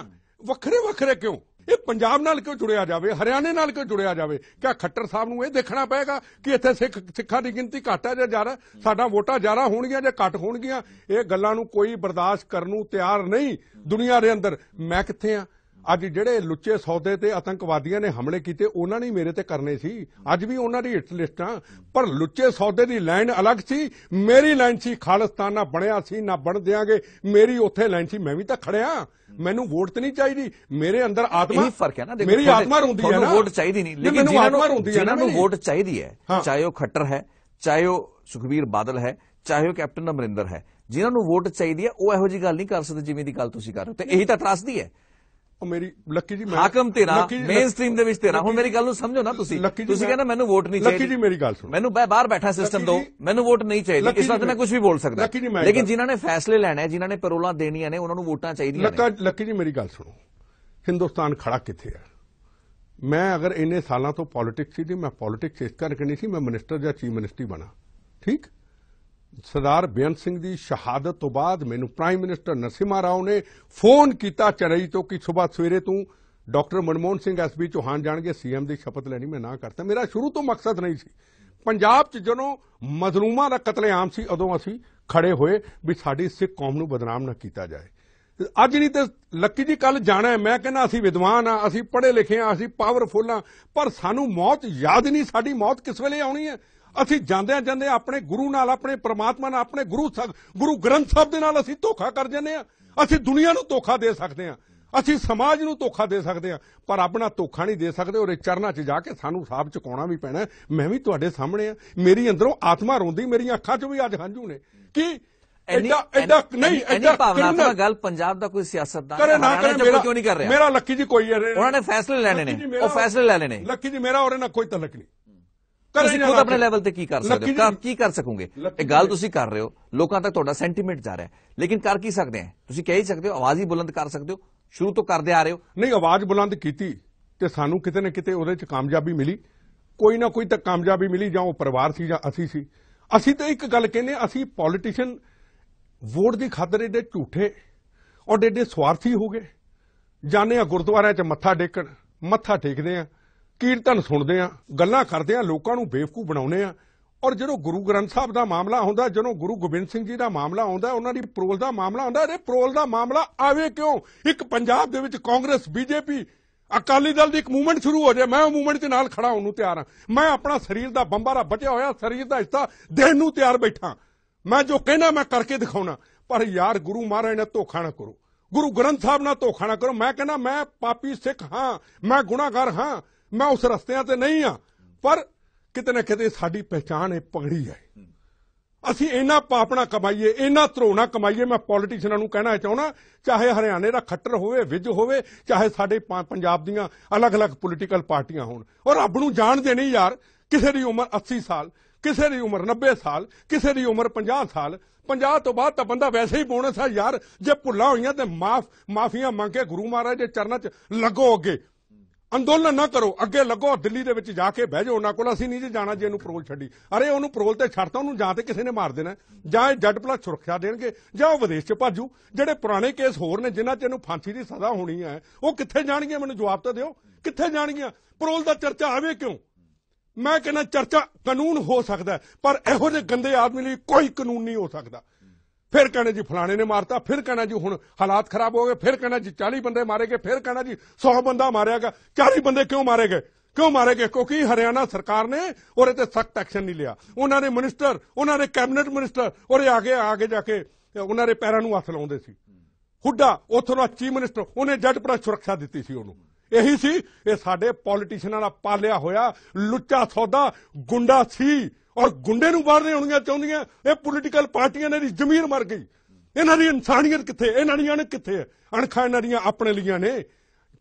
ਵੱਖਰੇ ਵੱਖਰੇ ਕਿਉਂ? ਇਹ ਪੰਜਾਬ ਨਾਲ ਕਿਉਂ ਜੁੜਿਆ ਜਾਵੇ? ਹਰਿਆਣੇ ਨਾਲ ਕਿਉਂ ਜੁੜਿਆ ਜਾਵੇ? ਕਿਆ ਖੱਟਰ ਸਾਹਿਬ ਨੂੰ ਇਹ ਦੇਖਣਾ ਪਏਗਾ ਕਿ ਇੱਥੇ ਸਿੱਖ ਸਿੱਖਾਂ ਦੀ ਗਿਣਤੀ ਘੱਟ ਹੈ ਜਾਂ ਜ਼ਿਆਦਾ? ਸਾਡਾ ਵੋਟਾਂ ਜ਼ਿਆਦਾ ਹੋਣਗੀਆਂ ਜਾਂ ਘੱਟ ਹੋਣਗੀਆਂ? ਇਹ ਗੱਲਾਂ ਨੂੰ ਕੋਈ ਬਰਦਾਸ਼ਤ ਕਰਨ ਨੂੰ ਤਿਆਰ ਨਹੀਂ ਦੁਨੀਆ ਦੇ ਅੰਦਰ। ਮੈਂ ਕਿੱਥੇ ਆ? ਅੱਜ ਜਿਹੜੇ ਲੁੱਚੇ ਸੌਦੇ ਤੇ ਆਤੰਕਵਾਦੀਆਂ ਨੇ ਹਮਲੇ ਕੀਤੇ ਉਹਨਾਂ ਨੇ ਮੇਰੇ ਤੇ ਕਰਨੇ ਸੀ। ਅੱਜ ਵੀ ਉਹਨਾਂ ਦੀ ਹਿੱਟ ਲਿਸਟਾਂ ਪਰ ਲੁੱਚੇ ਸੌਦੇ ਦੀ ਲਾਈਨ ਅਲੱਗ ਸੀ। ਮੇਰੀ ਲਾਈਨ ਸੀ ਖਾਲਿਸਤਾਨ ਨਾ ਬਣਿਆ ਸੀ ਨਾ ਬਣ ਦਿਆਂਗੇ। ਮੇਰੀ ਉੱਥੇ ਲਾਈਨ ਸੀ ਮੈਂ ਵੀ ਤਾਂ ਖੜਿਆ। ਮੈਨੂੰ ਵੋਟ ਤੇ ਨਹੀਂ ਚਾਹੀਦੀ। ਮੇਰੇ ਅੰਦਰ ਆਤਮਾ ਇਹੀ ਫ਼ਰਕ ਹੈ ਨਾ ਦੇਖੋ ਮੇਰੀ ਆਤਮਾ ਰੋਂਦੀ ਹੈ ਨਾ। ਵੋਟ ਚਾਹੀਦੀ ਨਹੀਂ। ਲੇਕਿਨ ਆਤਮਾ ਨੂੰ। ਵੋਟ ਚਾਹੀਦੀ ਹੈ। ਚਾਹੇ ਉਹ ਖੱਟਰ ਹੈ ਚਾਹੇ ਉਹ ਸੁਖਬੀਰ ਬਾਦਲ ਹੈ ਚਾਹੇ ਉਹ ਕੈਪਟਨ ਅਮਰਿੰਦਰ ਹੈ ਜਿਨ੍ਹਾਂ ਨੂੰ ਵੋਟ ਚਾਹੀਦੀ ਹੈ ਉਹ ਇਹੋ ਜੀ ਗੱਲ ਨਹੀਂ ਕਰ ਸਕਦੇ ਜਿਵੇਂ ਦੀ ਗੱਲ ਤੁਸੀਂ ਕਰ ਰਹੇ ਹੋ। ਤੇ ਇਹੀ ਤਾਂ ਤਰਾਸਦੀ ਹੈ। ਉਹ ਮੇਰੀ ਲੱਕੀ ਜੀ ਮੈਂ ਹਾਕਮ ਤੇਰਾ ਲੱਕੀ ਮੇਨ ਸਟ੍ਰੀਮ ਦੇ ਵਿੱਚ ਤੇਰਾ। ਹੁਣ ਲੱਕੀ ਮੇਰੀ ਗੱਲ ਨੂੰ ਸਮਝੋ ਨਾ ਤੁਸੀਂ। ਲੱਕੀ ਤੁਸੀਂ ਕਹਿੰਦੇ ਮੈਨੂੰ ਵੋਟ ਨਹੀਂ ਲੱਕੀ ਚਾਹੀਦੀ। ਜੀ ਮੇਰੀ ਗੱਲ ਸੁਣੋ। ਮੈਨੂੰ ਬਾਹਰ ਬੈਠਾ ਸਿਸਟਮ ਲੱਕੀ ਦੋ ਮੈਨੂੰ ਵੋਟ ਨਹੀਂ ਚਾਹੀਦੀ। ਲੱਕੀ ਇਸ ਵਕਤ ਮੈਂ ਕੁਝ ਵੀ ਬੋਲ ਸਕਦਾ। ਲੱਕੀ ਜੀ ਮੈਂ ਲੇਕਿਨ ਜਿਨ੍ਹਾਂ ਨੇ ਫੈਸਲੇ ਲੈਣੇ ਜਿਨ੍ਹਾਂ ਨੇ ਪੈਰੋਲਾਂ ਦੇਣੀਆਂ ਨੇ ਉਹਨਾਂ ਨੂੰ ਵੋਟਾਂ ਚਾਹੀਦੀਆਂ ਲੱਕਾ ਨੇ। ਲੱਕੀ ਜੀ ਮੇਰੀ ਗੱਲ ਸੁਣੋ। ਹਿੰਦੁਸਤਾਨ ਖੜਾ ਕਿੱਥੇ ਹੈ? ਮੈਂ ਅਗਰ ਇੰਨੇ ਸਾਲਾਂ ਤੋਂ ਪੋਲਿਟਿਕਸ ਸੀ ਮੈਂ ਪੋਲਿਟਿਕਸ ਇਸ ਕਰਕੇ ਨਹੀਂ ਸੀ ਮੈਂ ਮਿਨਿਸਟਰ ਜਾਂ ਚੀਫ ਮਿਨਿਸਟਰੀ ਬਣਾ। ਠੀਕ? ਸਰਦਾਰ ਬੇਅੰਤ ਸਿੰਘ ਦੀ ਸ਼ਹਾਦਤ ਤੋਂ ਬਾਅਦ ਮੈਨੂੰ ਪ੍ਰਾਈਮ ਮਿਨਿਸਟਰ ਨਰਸਿਮਾ ਰਾਓ ਨੇ ਫੋਨ ਕੀਤਾ ਚਰਈ ਤੋਂ ਕਿ ਸਵੇਰ ਸਵੇਰੇ ਤੂੰ ਡਾਕਟਰ ਮਨਮੋਹਨ ਸਿੰਘ ਐਸਬੀ ਚੌਹਾਨ ਜਾਣਗੇ, ਸੀਐਮ ਦੀ ਸ਼ਪਥ ਲੈਣੀ, ਮੈਂ ਨਾ ਕਰਤਾ। ਮੇਰਾ ਸ਼ੁਰੂ ਤੋਂ ਮਕਸਦ ਨਹੀਂ ਸੀ। ਪੰਜਾਬ 'ਚ ਜਦੋਂ ਮਜ਼ਲੂਮਾਂ ਦਾ ਕਤਲੇਆਮ ਸੀ, ਉਦੋਂ ਅਸੀਂ ਖੜੇ ਹੋਏ ਵੀ ਸਾਡੀ ਸਿੱਖ ਕੌਮ ਨੂੰ ਬਦਨਾਮ ਨਾ ਕੀਤਾ ਜਾਏ। ਅੱਜ ਨਹੀਂ ਤੇ ਲੱਕੀ ਜੀ ਕੱਲ ਜਾਣਾ ਹੈ। ਮੈਂ ਕਹਿੰਦਾ, ਅਸੀਂ ਵਿਦਵਾਨ ਆ ਅਸੀਂ ਪੜ੍ਹੇ ਲਿਖੇ ਆ ਅਸੀਂ ਪਾਵਰਫੁਲ ਆ ਪਰ ਸਾਨੂੰ ਮੌਤ ਯਾਦ ਨਹੀਂ, ਸਾਡੀ ਮੌਤ ਕਿਸ ਵੇਲੇ ਆਉਣੀ ਹੈ? ਅਸੀਂ ਜਾਂਦਿਆਂ ਜਾਂਦੇ ਆਪਣੇ ਗੁਰੂ ਨਾਲ ਆਪਣੇ ਪ੍ਰਮਾਤਮਾ ਨਾਲ ਆਪਣੇ ਗੁਰੂ ਗੁਰੂ ਗ੍ਰੰਥ ਸਾਹਿਬ ਦੇ ਨਾਲ ਅਸੀਂ ਧੋਖਾ ਕਰ ਜੰਨੇ ਆ ਅਸੀਂ ਦੁਨੀਆ ਨੂੰ ਧੋਖਾ ਦੇ ਸਕਦੇ ਆ ਅਸੀਂ ਸਮਾਜ ਨੂੰ ਧੋਖਾ ਦੇ ਸਕਦੇ ਆ ਪਰ ਆਪਣਾ ਧੋਖਾ ਨਹੀਂ ਦੇ ਸਕਦੇ। ਔਰ ਇਹ ਚਰਨਾਂ 'ਚ ਜਾ ਕੇ ਸਾਨੂੰ ਸਾਹਬ ਚੁਕਾਉਣਾ ਵੀ ਪੈਣਾ। ਮੈਂ ਵੀ ਤੁਹਾਡੇ ਸਾਹਮਣੇ ਆ ਮੇਰੀ ਅੰਦਰੋਂ ਆਤਮਾ ਰੋਂਦੀ ਮੇਰੀਆਂ ਅੱਖਾਂ 'ਚ ਵੀ ਅੱਜ ਹੰਝੂ ਨੇ। ਕਿ? ਐਡਾ ਐਡਾ ਨਹੀਂ ਐਡਾ ਭਾਵਨਾਤਮਕ ਗੱਲ ਪੰਜਾਬ ਦਾ ਕੋਈ ਸਿਆਸਤਦਾਨ ਕਰੇ ਨਾ ਕਰੇ ਮੇਰਾ ਕਿਉਂ ਨਹੀਂ ਕਰ ਰਿਹਾ? ਮੇਰਾ ਲੱਕੀ ਜੀ ਕੋਈ ਉਹਨਾਂ ਨੇ ਫੈਸਲੇ ਲੈਣੇ ਨੇ। ਉਹ ਫੈਸਲੇ ਲੈ ਲੈਣੇ। ਲੱਕੀ ਜੀ ਮੇਰਾ ਉਹਦੇ ਨਾਲ ਕੋਈ ਤਲਕ ਨਹੀਂ। ਤੁਸੀਂ ਖੁਦ ਆਪਣੇ। ਲੈਵਲ ਤੇ ਕੀ ਕਰ ਸਕਦੇ ਹੋ? ਕੀ ਕਰ ਸਕੋਗੇ? ਇਹ ਗੱਲ ਤੁਸੀਂ ਕਰ ਰਹੇ ਹੋ। ਲੋਕਾਂ ਤੱਕ ਤੁਹਾਡਾ ਸੈਂਟੀਮੈਂਟ ਜਾ ਰਿਹਾ ਹੈ। ਲੇਕਿਨ ਕਰ ਕੀ ਸਕਦੇ ਆ ਤੁਸੀਂ ਕਹਿ ਹੀ ਸਕਦੇ ਹੋ ਆਵਾਜ਼ ਹੀ ਬੁਲੰਦ ਕਰ ਸਕਦੇ ਹੋ। ਸ਼ੁਰੂ ਤੋਂ ਕਰਦੇ ਆ ਰਹੇ ਹੋ। ਨਹੀਂ ਆਵਾਜ਼ ਬੁਲੰਦ ਕੀਤੀ ਤੇ ਸਾਨੂੰ ਕਿਤੇ ਨਾ ਕਿਤੇ ਉਹਦੇ 'ਚ ਕਾਮਯਾਬੀ ਮਿਲੀ। ਕੋਈ ਨਾ ਕੋਈ ਤਾਂ ਕਾਮਯਾਬੀ ਮਿਲੀ ਜਾਂ ਉਹ ਪਰਿਵਾਰ ਸੀ ਜਾਂ ਅਸੀਂ ਸੀ। ਅਸੀਂ ਤਾਂ ਇੱਕ ਗੱਲ ਕਹਿੰਦੇ ਅਸੀਂ ਪੋਲੀਟੀਸ਼ੀਅਨ ਵੋਟ ਦੀ ਖਾਤਰ ਏਡੇ ਝੂਠੇ ਔਰ ਏਡੇ ਸਵਾਰਥੀ ਹੋ ਗਏ। ਜਾਂਦੇ ਆ ਗੁਰਦੁਆਰਿਆਂ 'ਚ ਮੱਥਾ ਟੇਕਣ ਮੱਥਾ ਟੇਕਦੇ ਆ ਕੀਰਤਨ ਸੁਣਦੇ ਆ, ਗੱਲਾਂ ਕਰਦੇ ਆ, ਲੋਕਾਂ ਨੂੰ ਬੇਵਕੂ ਬਣਾਉਂਦੇ ਆ। ਔਰ ਜਦੋਂ ਗੁਰੂ ਗ੍ਰੰਥ ਸਾਹਿਬ ਦਾ ਮਾਮਲਾ ਆਉਂਦਾ, ਜਦੋਂ ਗੁਰੂ ਗੋਬਿੰਦ ਸਿੰਘ ਜੀ ਦਾ ਮਾਮਲਾ ਆਉਂਦਾ, ਉਹਨਾਂ ਦੀ ਪਰੋਲ ਦਾ ਮਾਮਲਾ ਆਉਂਦਾ, ਅਰੇ ਪਰੋਲ ਦਾ ਮਾਮਲਾ ਆਵੇ ਕਿਉਂ? ਇੱਕ ਪੰਜਾਬ ਦੇ ਵਿੱਚ ਕਾਂਗਰਸ, ਬੀਜੇਪੀ, ਅਕਾਲੀ ਦਲ ਦੀ ਇੱਕ ਮੂਵਮੈਂਟ ਸ਼ੁਰੂ ਹੋ ਜਾਏ, ਮੈਂ ਉਹ ਮੂਵਮੈਂਟ 'ਚ ਨਾਲ ਖੜਾ ਹੋਣ ਨੂੰ ਤਿਆਰ ਹਾਂ ਮੈਂ ਆਪਣਾ ਸਰੀਰ ਦਾ ਬੰਬਾਰਾ ਬਚਿਆ ਹੋਇਆ, ਸਰੀਰ ਦਾ ਹਿੱਸਾ ਦੇਣ ਨੂੰ ਤਿਆਰ ਬੈਠਾ ਮੈਂ ਜੋ ਕਹਿਣਾ ਮੈਂ ਕਰਕੇ ਦਿਖਾਉਣਾ। ਪਰ ਯਾਰ, ਗੁਰੂ ਮਹਾਰਾਜ ਨੇ ਧੋਖਾ ਨਾ ਕਰੋ। ਗੁਰੂ ਗ੍ਰੰਥ ਸਾਹਿਬ ਨਾਲ ਧੋਖਾ ਨਾ ਕਰੋ। ਮੈਂ ਕਹਿੰਦਾ, ਮੈਂ ਪਾਪੀ ਸਿੱਖ ਹਾਂ, ਮੈਂ ਗੁਨਾਹਗਾਰ ਹਾਂ। ਮੈਂ ਉਸ ਰਸਤਿਆਂ ਤੇ ਨਹੀਂ ਹਾਂ ਪਰ ਕਿਤੇ ਨਾ ਕਿਤੇ ਸਾਡੀ ਪਹਿਚਾਣ ਇਹ ਪਗੜੀ ਹੈ। ਅਸੀਂ ਇੰਨਾ ਪਾਪਣਾ ਕਮਾਈਏ, ਇੰਨਾ ਧਰੋਣਾ ਕਮਾਈਏ, ਮੈਂ ਪੋਲੀਟੀਸ਼ੀਅਨਾਂ ਨੂੰ ਕਹਿਣਾ ਚਾਹੁੰਦਾ, ਚਾਹੇ ਹਰਿਆਣੇ ਦਾ ਖੱਟਰ ਹੋਵੇ, ਵਿਜ ਹੋਵੇ, ਚਾਹੇ ਸਾਡੇ ਪੰਜਾਬ ਦੀਆਂ ਅਲੱਗ-ਅਲੱਗ ਪੋਲੀਟੀਕਲ ਪਾਰਟੀਆਂ ਹੋਣ। ਔਰ ਰੱਬ ਨੂੰ ਜਾਣਦੇ ਨਹੀਂ ਯਾਰ, ਕਿਸੇ ਦੀ ਉਮਰ 80 ਸਾਲ, ਕਿਸੇ ਦੀ ਉਮਰ 90 ਸਾਲ, ਕਿਸੇ ਦੀ ਉਮਰ 50 ਸਾਲ। 50 ਤੋਂ ਬਾਅਦ ਤਾਂ ਬੰਦਾ ਵੈਸੇ ਹੀ ਬੋਨਸ ਆ ਯਾਰ, ਜੇ ਭੁੱਲਾਂ ਹੋਈਆਂ ਤੇ ਮਾਫ, ਮਾਫੀਆਂ ਮੰਗ ਕੇ ਗੁਰੂ ਮਹਾਰਾਜ ਦੇ ਚਰਨਾਂ 'ਚ ਲੱਗੋ ਅੱਗੇ। ਅੰਦੋਲਨ ਨਾ ਕਰੋ। ਅੱਗੇ ਲੱਗੋ ਦਿੱਲੀ ਦੇ ਵਿੱਚ ਜਾ ਕੇ ਬਹਿ ਜਾਓ। ਉਹਨਾਂ ਕੋਲ ਅਸੀਂ ਨਹੀਂ ਜੇ ਜਾਣਾ ਜੇ ਇਹਨੂੰ ਪਰੋਲ ਛੱਡੀ। ਅਰੇ ਉਹਨੂੰ ਪਰੋਲ ਤੇ ਛੱਡਤਾ, ਉਹਨੂੰ ਜਾਂ ਤੇ ਕਿਸੇ ਨੇ ਮਾਰ ਦੇਣਾ। ਜਾਂ ਇਹ ਜੱਟ ਪਲੱਸ ਸੁਰੱਖਿਆ ਦੇਣਗੇ, ਜਾਂ ਉਹ ਵਿਦੇਸ਼ 'ਚ ਭਾਜੂ। ਜਿਹੜੇ ਪੁਰਾਣੇ ਕੇਸ ਹੋਰ ਨੇ, ਜਿਨ੍ਹਾਂ 'ਚ ਇਹਨੂੰ ਫਾਂਸੀ ਦੀ ਸਜ਼ਾ ਹੋਣੀ ਹੈ, ਉਹ ਕਿੱਥੇ ਜਾਣਗੀਆਂ? ਮੈਨੂੰ ਜਵਾਬ ਤਾਂ ਦਿਓ। ਕਿੱਥੇ ਜਾਣਗੀਆਂ? ਪਰੋਲ ਦਾ ਚਰਚਾ ਆਵੇ ਕਿਉਂ? ਮੈਂ ਕਹਿੰਦਾ, ਚਰਚਾ ਕਾਨੂੰਨ ਹੋ ਸਕਦਾ ਪਰ ਇਹੋ ਜਿਹੇ ਗੰਦੇ ਆਦਮੀ ਲਈ ਕੋਈ ਕਾਨੂੰਨ ਨਹੀਂ ਹੋ ਸਕਦਾ। ਫਿਰ ਕਹਿਣਾ ਜੀ ਫਲਾਣੇ ਨੇ ਮਾਰਤਾ, ਫਿਰ ਕਹਿਣਾ ਜੀ ਹੁਣ ਹਾਲਾਤ ਖਰਾਬ ਹੋ ਗਏ, ਫਿਰ ਕਹਿਣਾ ਜੀ 40 ਬੰਦੇ ਮਾਰੇ ਗਏ, ਫਿਰ ਕਹਿਣਾ ਜੀ 100 ਬੰਦਾ ਮਾਰਿਆ ਗਿਆ। 40 ਬੰਦੇ ਕਿਉਂ ਮਾਰੇ ਗਏ? ਕਿਉਂ ਮਾਰੇ ਗਏ? ਕਿਉਂਕਿ ਹਰਿਆਣਾ ਸਰਕਾਰ ਨੇ ਉਹਦੇ ਤੇ ਸਖਤ ਐਕਸ਼ਨ ਨਹੀਂ ਲਿਆ। ਉਹਨਾਂ ਨੇ ਮਿਨਿਸਟਰ, ਉਹਨਾਂ ਦੇ ਕੈਬਨਿਟ ਮਿਨਿਸਟਰ ਉਹਦੇ ਆਗੇ ਆਗੇ ਜਾ ਕੇ ਉਹਨਾਂ ਦੇ ਪੈਰਾਂ ਨੂੰ ਹੱਥ ਲਾਉਂਦੇ ਸੀ। ਹੁੱਡਾ, ਉੱਥੋਂ ਦਾ ਚੀਫ ਮਿਨਿਸਟਰ, ਉਹਨੇ ਜੱਟ ਪਰ ਸੁਰੱਖਿਆ ਦਿੱਤੀ ਸੀ ਉਹਨੂੰ। ਇਹੀ ਸੀ, ਇਹ ਸਾਡੇ ਪੋਲੀਟੀਸ਼ੀਅਨਾਂ ਦਾ ਪਾਲਿਆ ਹੋਇਆ, ਲੁੱਚਾ ਸੌਦਾ, ਗੁੰਡਾ ਸੀ। ਔਰ ਗੁੰਡੇ ਨੂੰ ਬਾਹਰ ਲਿਆਉਣੀਆਂ ਚਾਹੁੰਦੀਆਂ, ਇਹ ਪੋਲੀਟੀਕਲ ਪਾਰਟੀਆਂ ਨੇ ਦੀ ਜ਼ਮੀਰ ਮਰ ਗਈ। ਇਹਨਾਂ ਦੀ ਇਨਸਾਨੀਅਤ ਕਿੱਥੇ ਇਹਨਾਂ ਦੀਆਂ ਅਣਖ ਕਿੱਥੇ ਹੈ? ਅਣਖਾਂ ਇਹਨਾਂ ਦੀਆਂ ਆਪਣੇ ਲੀਆਂ ਨੇ।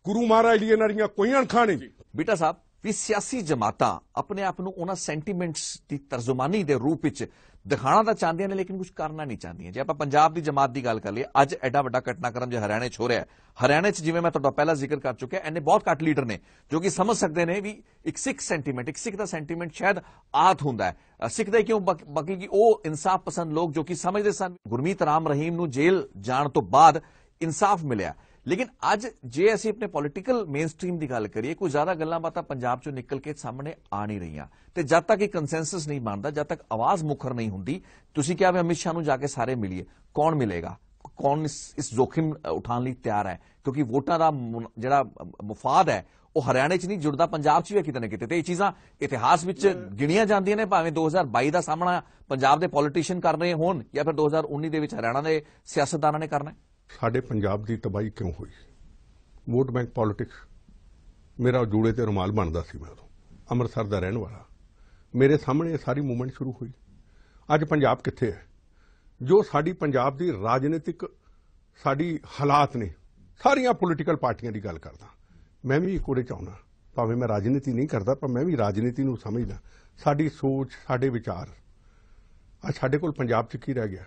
ਗੁਰੂ ਮਹਾਰਾਜ ਲਈ ਇਹਨਾਂ ਦੀਆਂ ਕੋਈ ਅਣਖਾਂ ਨਹੀਂ। ਬੇਟਾ ਸਾਹਿਬ, ਵੀ ਸਿਆਸੀ ਜਮਾਤਾਂ ਆਪਣੇ ਆਪ ਨੂੰ ਉਹਨਾਂ ਸੈਂਟੀਮੈਂਟਸ ਦੀ ਤਰਜਮਾਨੀ ਦੇ ਰੂਪ ਵਿੱਚ ਦਿਖਾਣਾ ਤਾਂ ਚਾਹੁੰਦੀਆਂ ਨੇ, ਲੇਕਿਨ ਕੁਝ ਕਰਨਾ ਨਹੀਂ ਚਾਹੁੰਦੀਆਂ। ਜੇ ਆਪਾਂ ਪੰਜਾਬ ਦੀ ਜਮਾਤ ਦੀ ਗੱਲ ਕਰ ਲਈਏ, ਅੱਜ ਐਡਾ ਵੱਡਾ ਘਟਨਾਕ੍ਰਮ ਜੇ ਹਰਿਆਣੇ 'ਚ ਹੋ ਰਿਹਾ ਹਰਿਆਣੇ 'ਚ ਜਿਵੇਂ ਮੈਂ ਤੁਹਾਡਾ ਪਹਿਲਾਂ ਜ਼ਿਕਰ ਕਰ ਚੁੱਕਿਆ ਐਨੇ ਬਹੁਤ ਘੱਟ ਲੀਡਰ ਨੇ, ਜੋ ਕਿ ਸਮਝ ਸਕਦੇ ਨੇ ਵੀ ਇੱਕ ਸਿੱਖ ਸੈਂਟੀਮੈਂਟ ਇੱਕ ਸਿੱਖ ਦਾ ਸੈਂਟੀਮੈਂਟ ਸ਼ਾਇਦ ਆਤ ਹੁੰਦਾ ਹੈ। ਸਿੱਖ ਦਾ ਹੀ ਕਿਉਂ ਬਾਕੀ ਕਿ ਉਹ ਇਨਸਾਫ ਪਸੰਦ ਲੋਕ ਜੋ ਕਿ ਸਮਝਦੇ ਸਨ। ਗੁਰਮੀਤ ਰਾਮ ਰਹੀਮ ਨੂੰ ਜੇਲ੍ਹ ਜਾਣ ਤੋਂ ਬਾਅਦ ਇਨਸਾਫ ਮਿਲਿਆ। ਲੇਕਿਨ ਅੱਜ ਜੇ ਅਸੀਂ ਆਪਣੇ ਪੋਲਿਟੀਕਲ ਮੇਨਸਟ੍ਰੀਮ ਦੀ ਗੱਲ ਕਰੀਏ ਕੋਈ ਜ਼ਿਆਦਾ ਗੱਲਾਂ ਬਾਤਾਂ ਪੰਜਾਬ ਚੋਂ ਨਿਕਲ ਕੇ ਸਾਹਮਣੇ ਆ ਨਹੀਂ ਰਹੀਆਂ। ਤੇ ਜਦ ਤੱਕ ਇਹ ਕੰਸੈਂਸਸ ਨਹੀਂ ਬਣਦਾ ਜਦ ਤੱਕ ਆਵਾਜ਼ ਮੁਖਰ ਨਹੀਂ ਹੁੰਦੀ ਤੁਸੀਂ ਕਿਹਾ ਵੀ ਅਮਿਤ ਸ਼ਾਹ ਨੂੰ ਜਾ ਕੇ ਸਾਰੇ ਮਿਲੀਏ ਕੌਣ ਮਿਲੇਗਾ? ਕੌਣ ਇਸ ਜੋਖਿਮ ਉਠਾਉਣ ਲਈ ਤਿਆਰ ਹੈ? ਕਿਉਂਕਿ ਵੋਟਾਂ ਦਾ ਮੁਨ- ਜਿਹੜਾ ਮਫਾਦ ਹੈ ਉਹ ਹਰਿਆਣੇ 'ਚ ਨਹੀਂ ਜੁੜਦਾ ਪੰਜਾਬ 'ਚ ਵੀ ਕਿਤੇ ਨਾ ਕਿਤੇ। ਤੇ ਇਹ ਚੀਜ਼ਾਂ ਇਤਿਹਾਸ ਵਿੱਚ ਗਿਣੀਆਂ ਜਾਂਦੀਆਂ ਨੇ ਭਾਵੇਂ 2022 ਦਾ ਸਾਹਮਣਾ ਪੰਜਾਬ ਦੇ ਪੋਲੀਟੀਸ਼ੀਅਨ ਕਰ ਰਹੇ ਹੋਣ ਜਾਂ ਫਿਰ 2019 ਦੇ ਵਿੱਚ ਹਰਿਆਣਾ ਦੇ ਸਿਆਸਤਦਾਨਾਂ ਨੇ ਕਰਨਾ ਹੈ। ਸਾਡੇ ਪੰਜਾਬ ਦੀ ਤਬਾਹੀ ਕਿਉਂ ਹੋਈ? ਵੋਟ ਬੈਂਕ ਪੋਲਿਟਿਕਸ ਮੇਰਾ ਜੂੜੇ ਤੇ ਰੁਮਾਲ ਬਣਦਾ ਸੀ ਮੈਂ ਉਦੋਂ। ਅੰਮ੍ਰਿਤਸਰ ਦਾ ਰਹਿਣ ਵਾਲਾ। ਮੇਰੇ ਸਾਹਮਣੇ ਇਹ ਸਾਰੀ ਮੂਵਮੈਂਟ ਸ਼ੁਰੂ ਹੋਈ। ਅੱਜ ਪੰਜਾਬ ਕਿੱਥੇ ਹੈ? ਜੋ ਸਾਡੀ ਪੰਜਾਬ ਦੀ ਰਾਜਨੀਤਿਕ ਸਾਡੀ ਹਾਲਾਤ ਨੇ, ਸਾਰੀਆਂ ਪੋਲੀਟੀਕਲ ਪਾਰਟੀਆਂ ਦੀ ਗੱਲ ਕਰਦਾ। ਮੈਂ ਵੀ ਕੋੜੇ ਚਾਹੁੰਦਾ ਭਾਵੇਂ ਮੈਂ ਰਾਜਨੀਤੀ ਨਹੀਂ ਕਰਦਾ, ਪਰ ਮੈਂ ਵੀ ਰਾਜਨੀਤੀ ਨੂੰ ਸਮਝਦਾ। ਸਾਡੀ ਸੋਚ, ਸਾਡੇ ਵਿਚਾਰ। ਅੱਜ ਸਾਡੇ ਕੋਲ ਪੰਜਾਬ 'ਚ ਕੀ ਰਹਿ ਗਿਆ?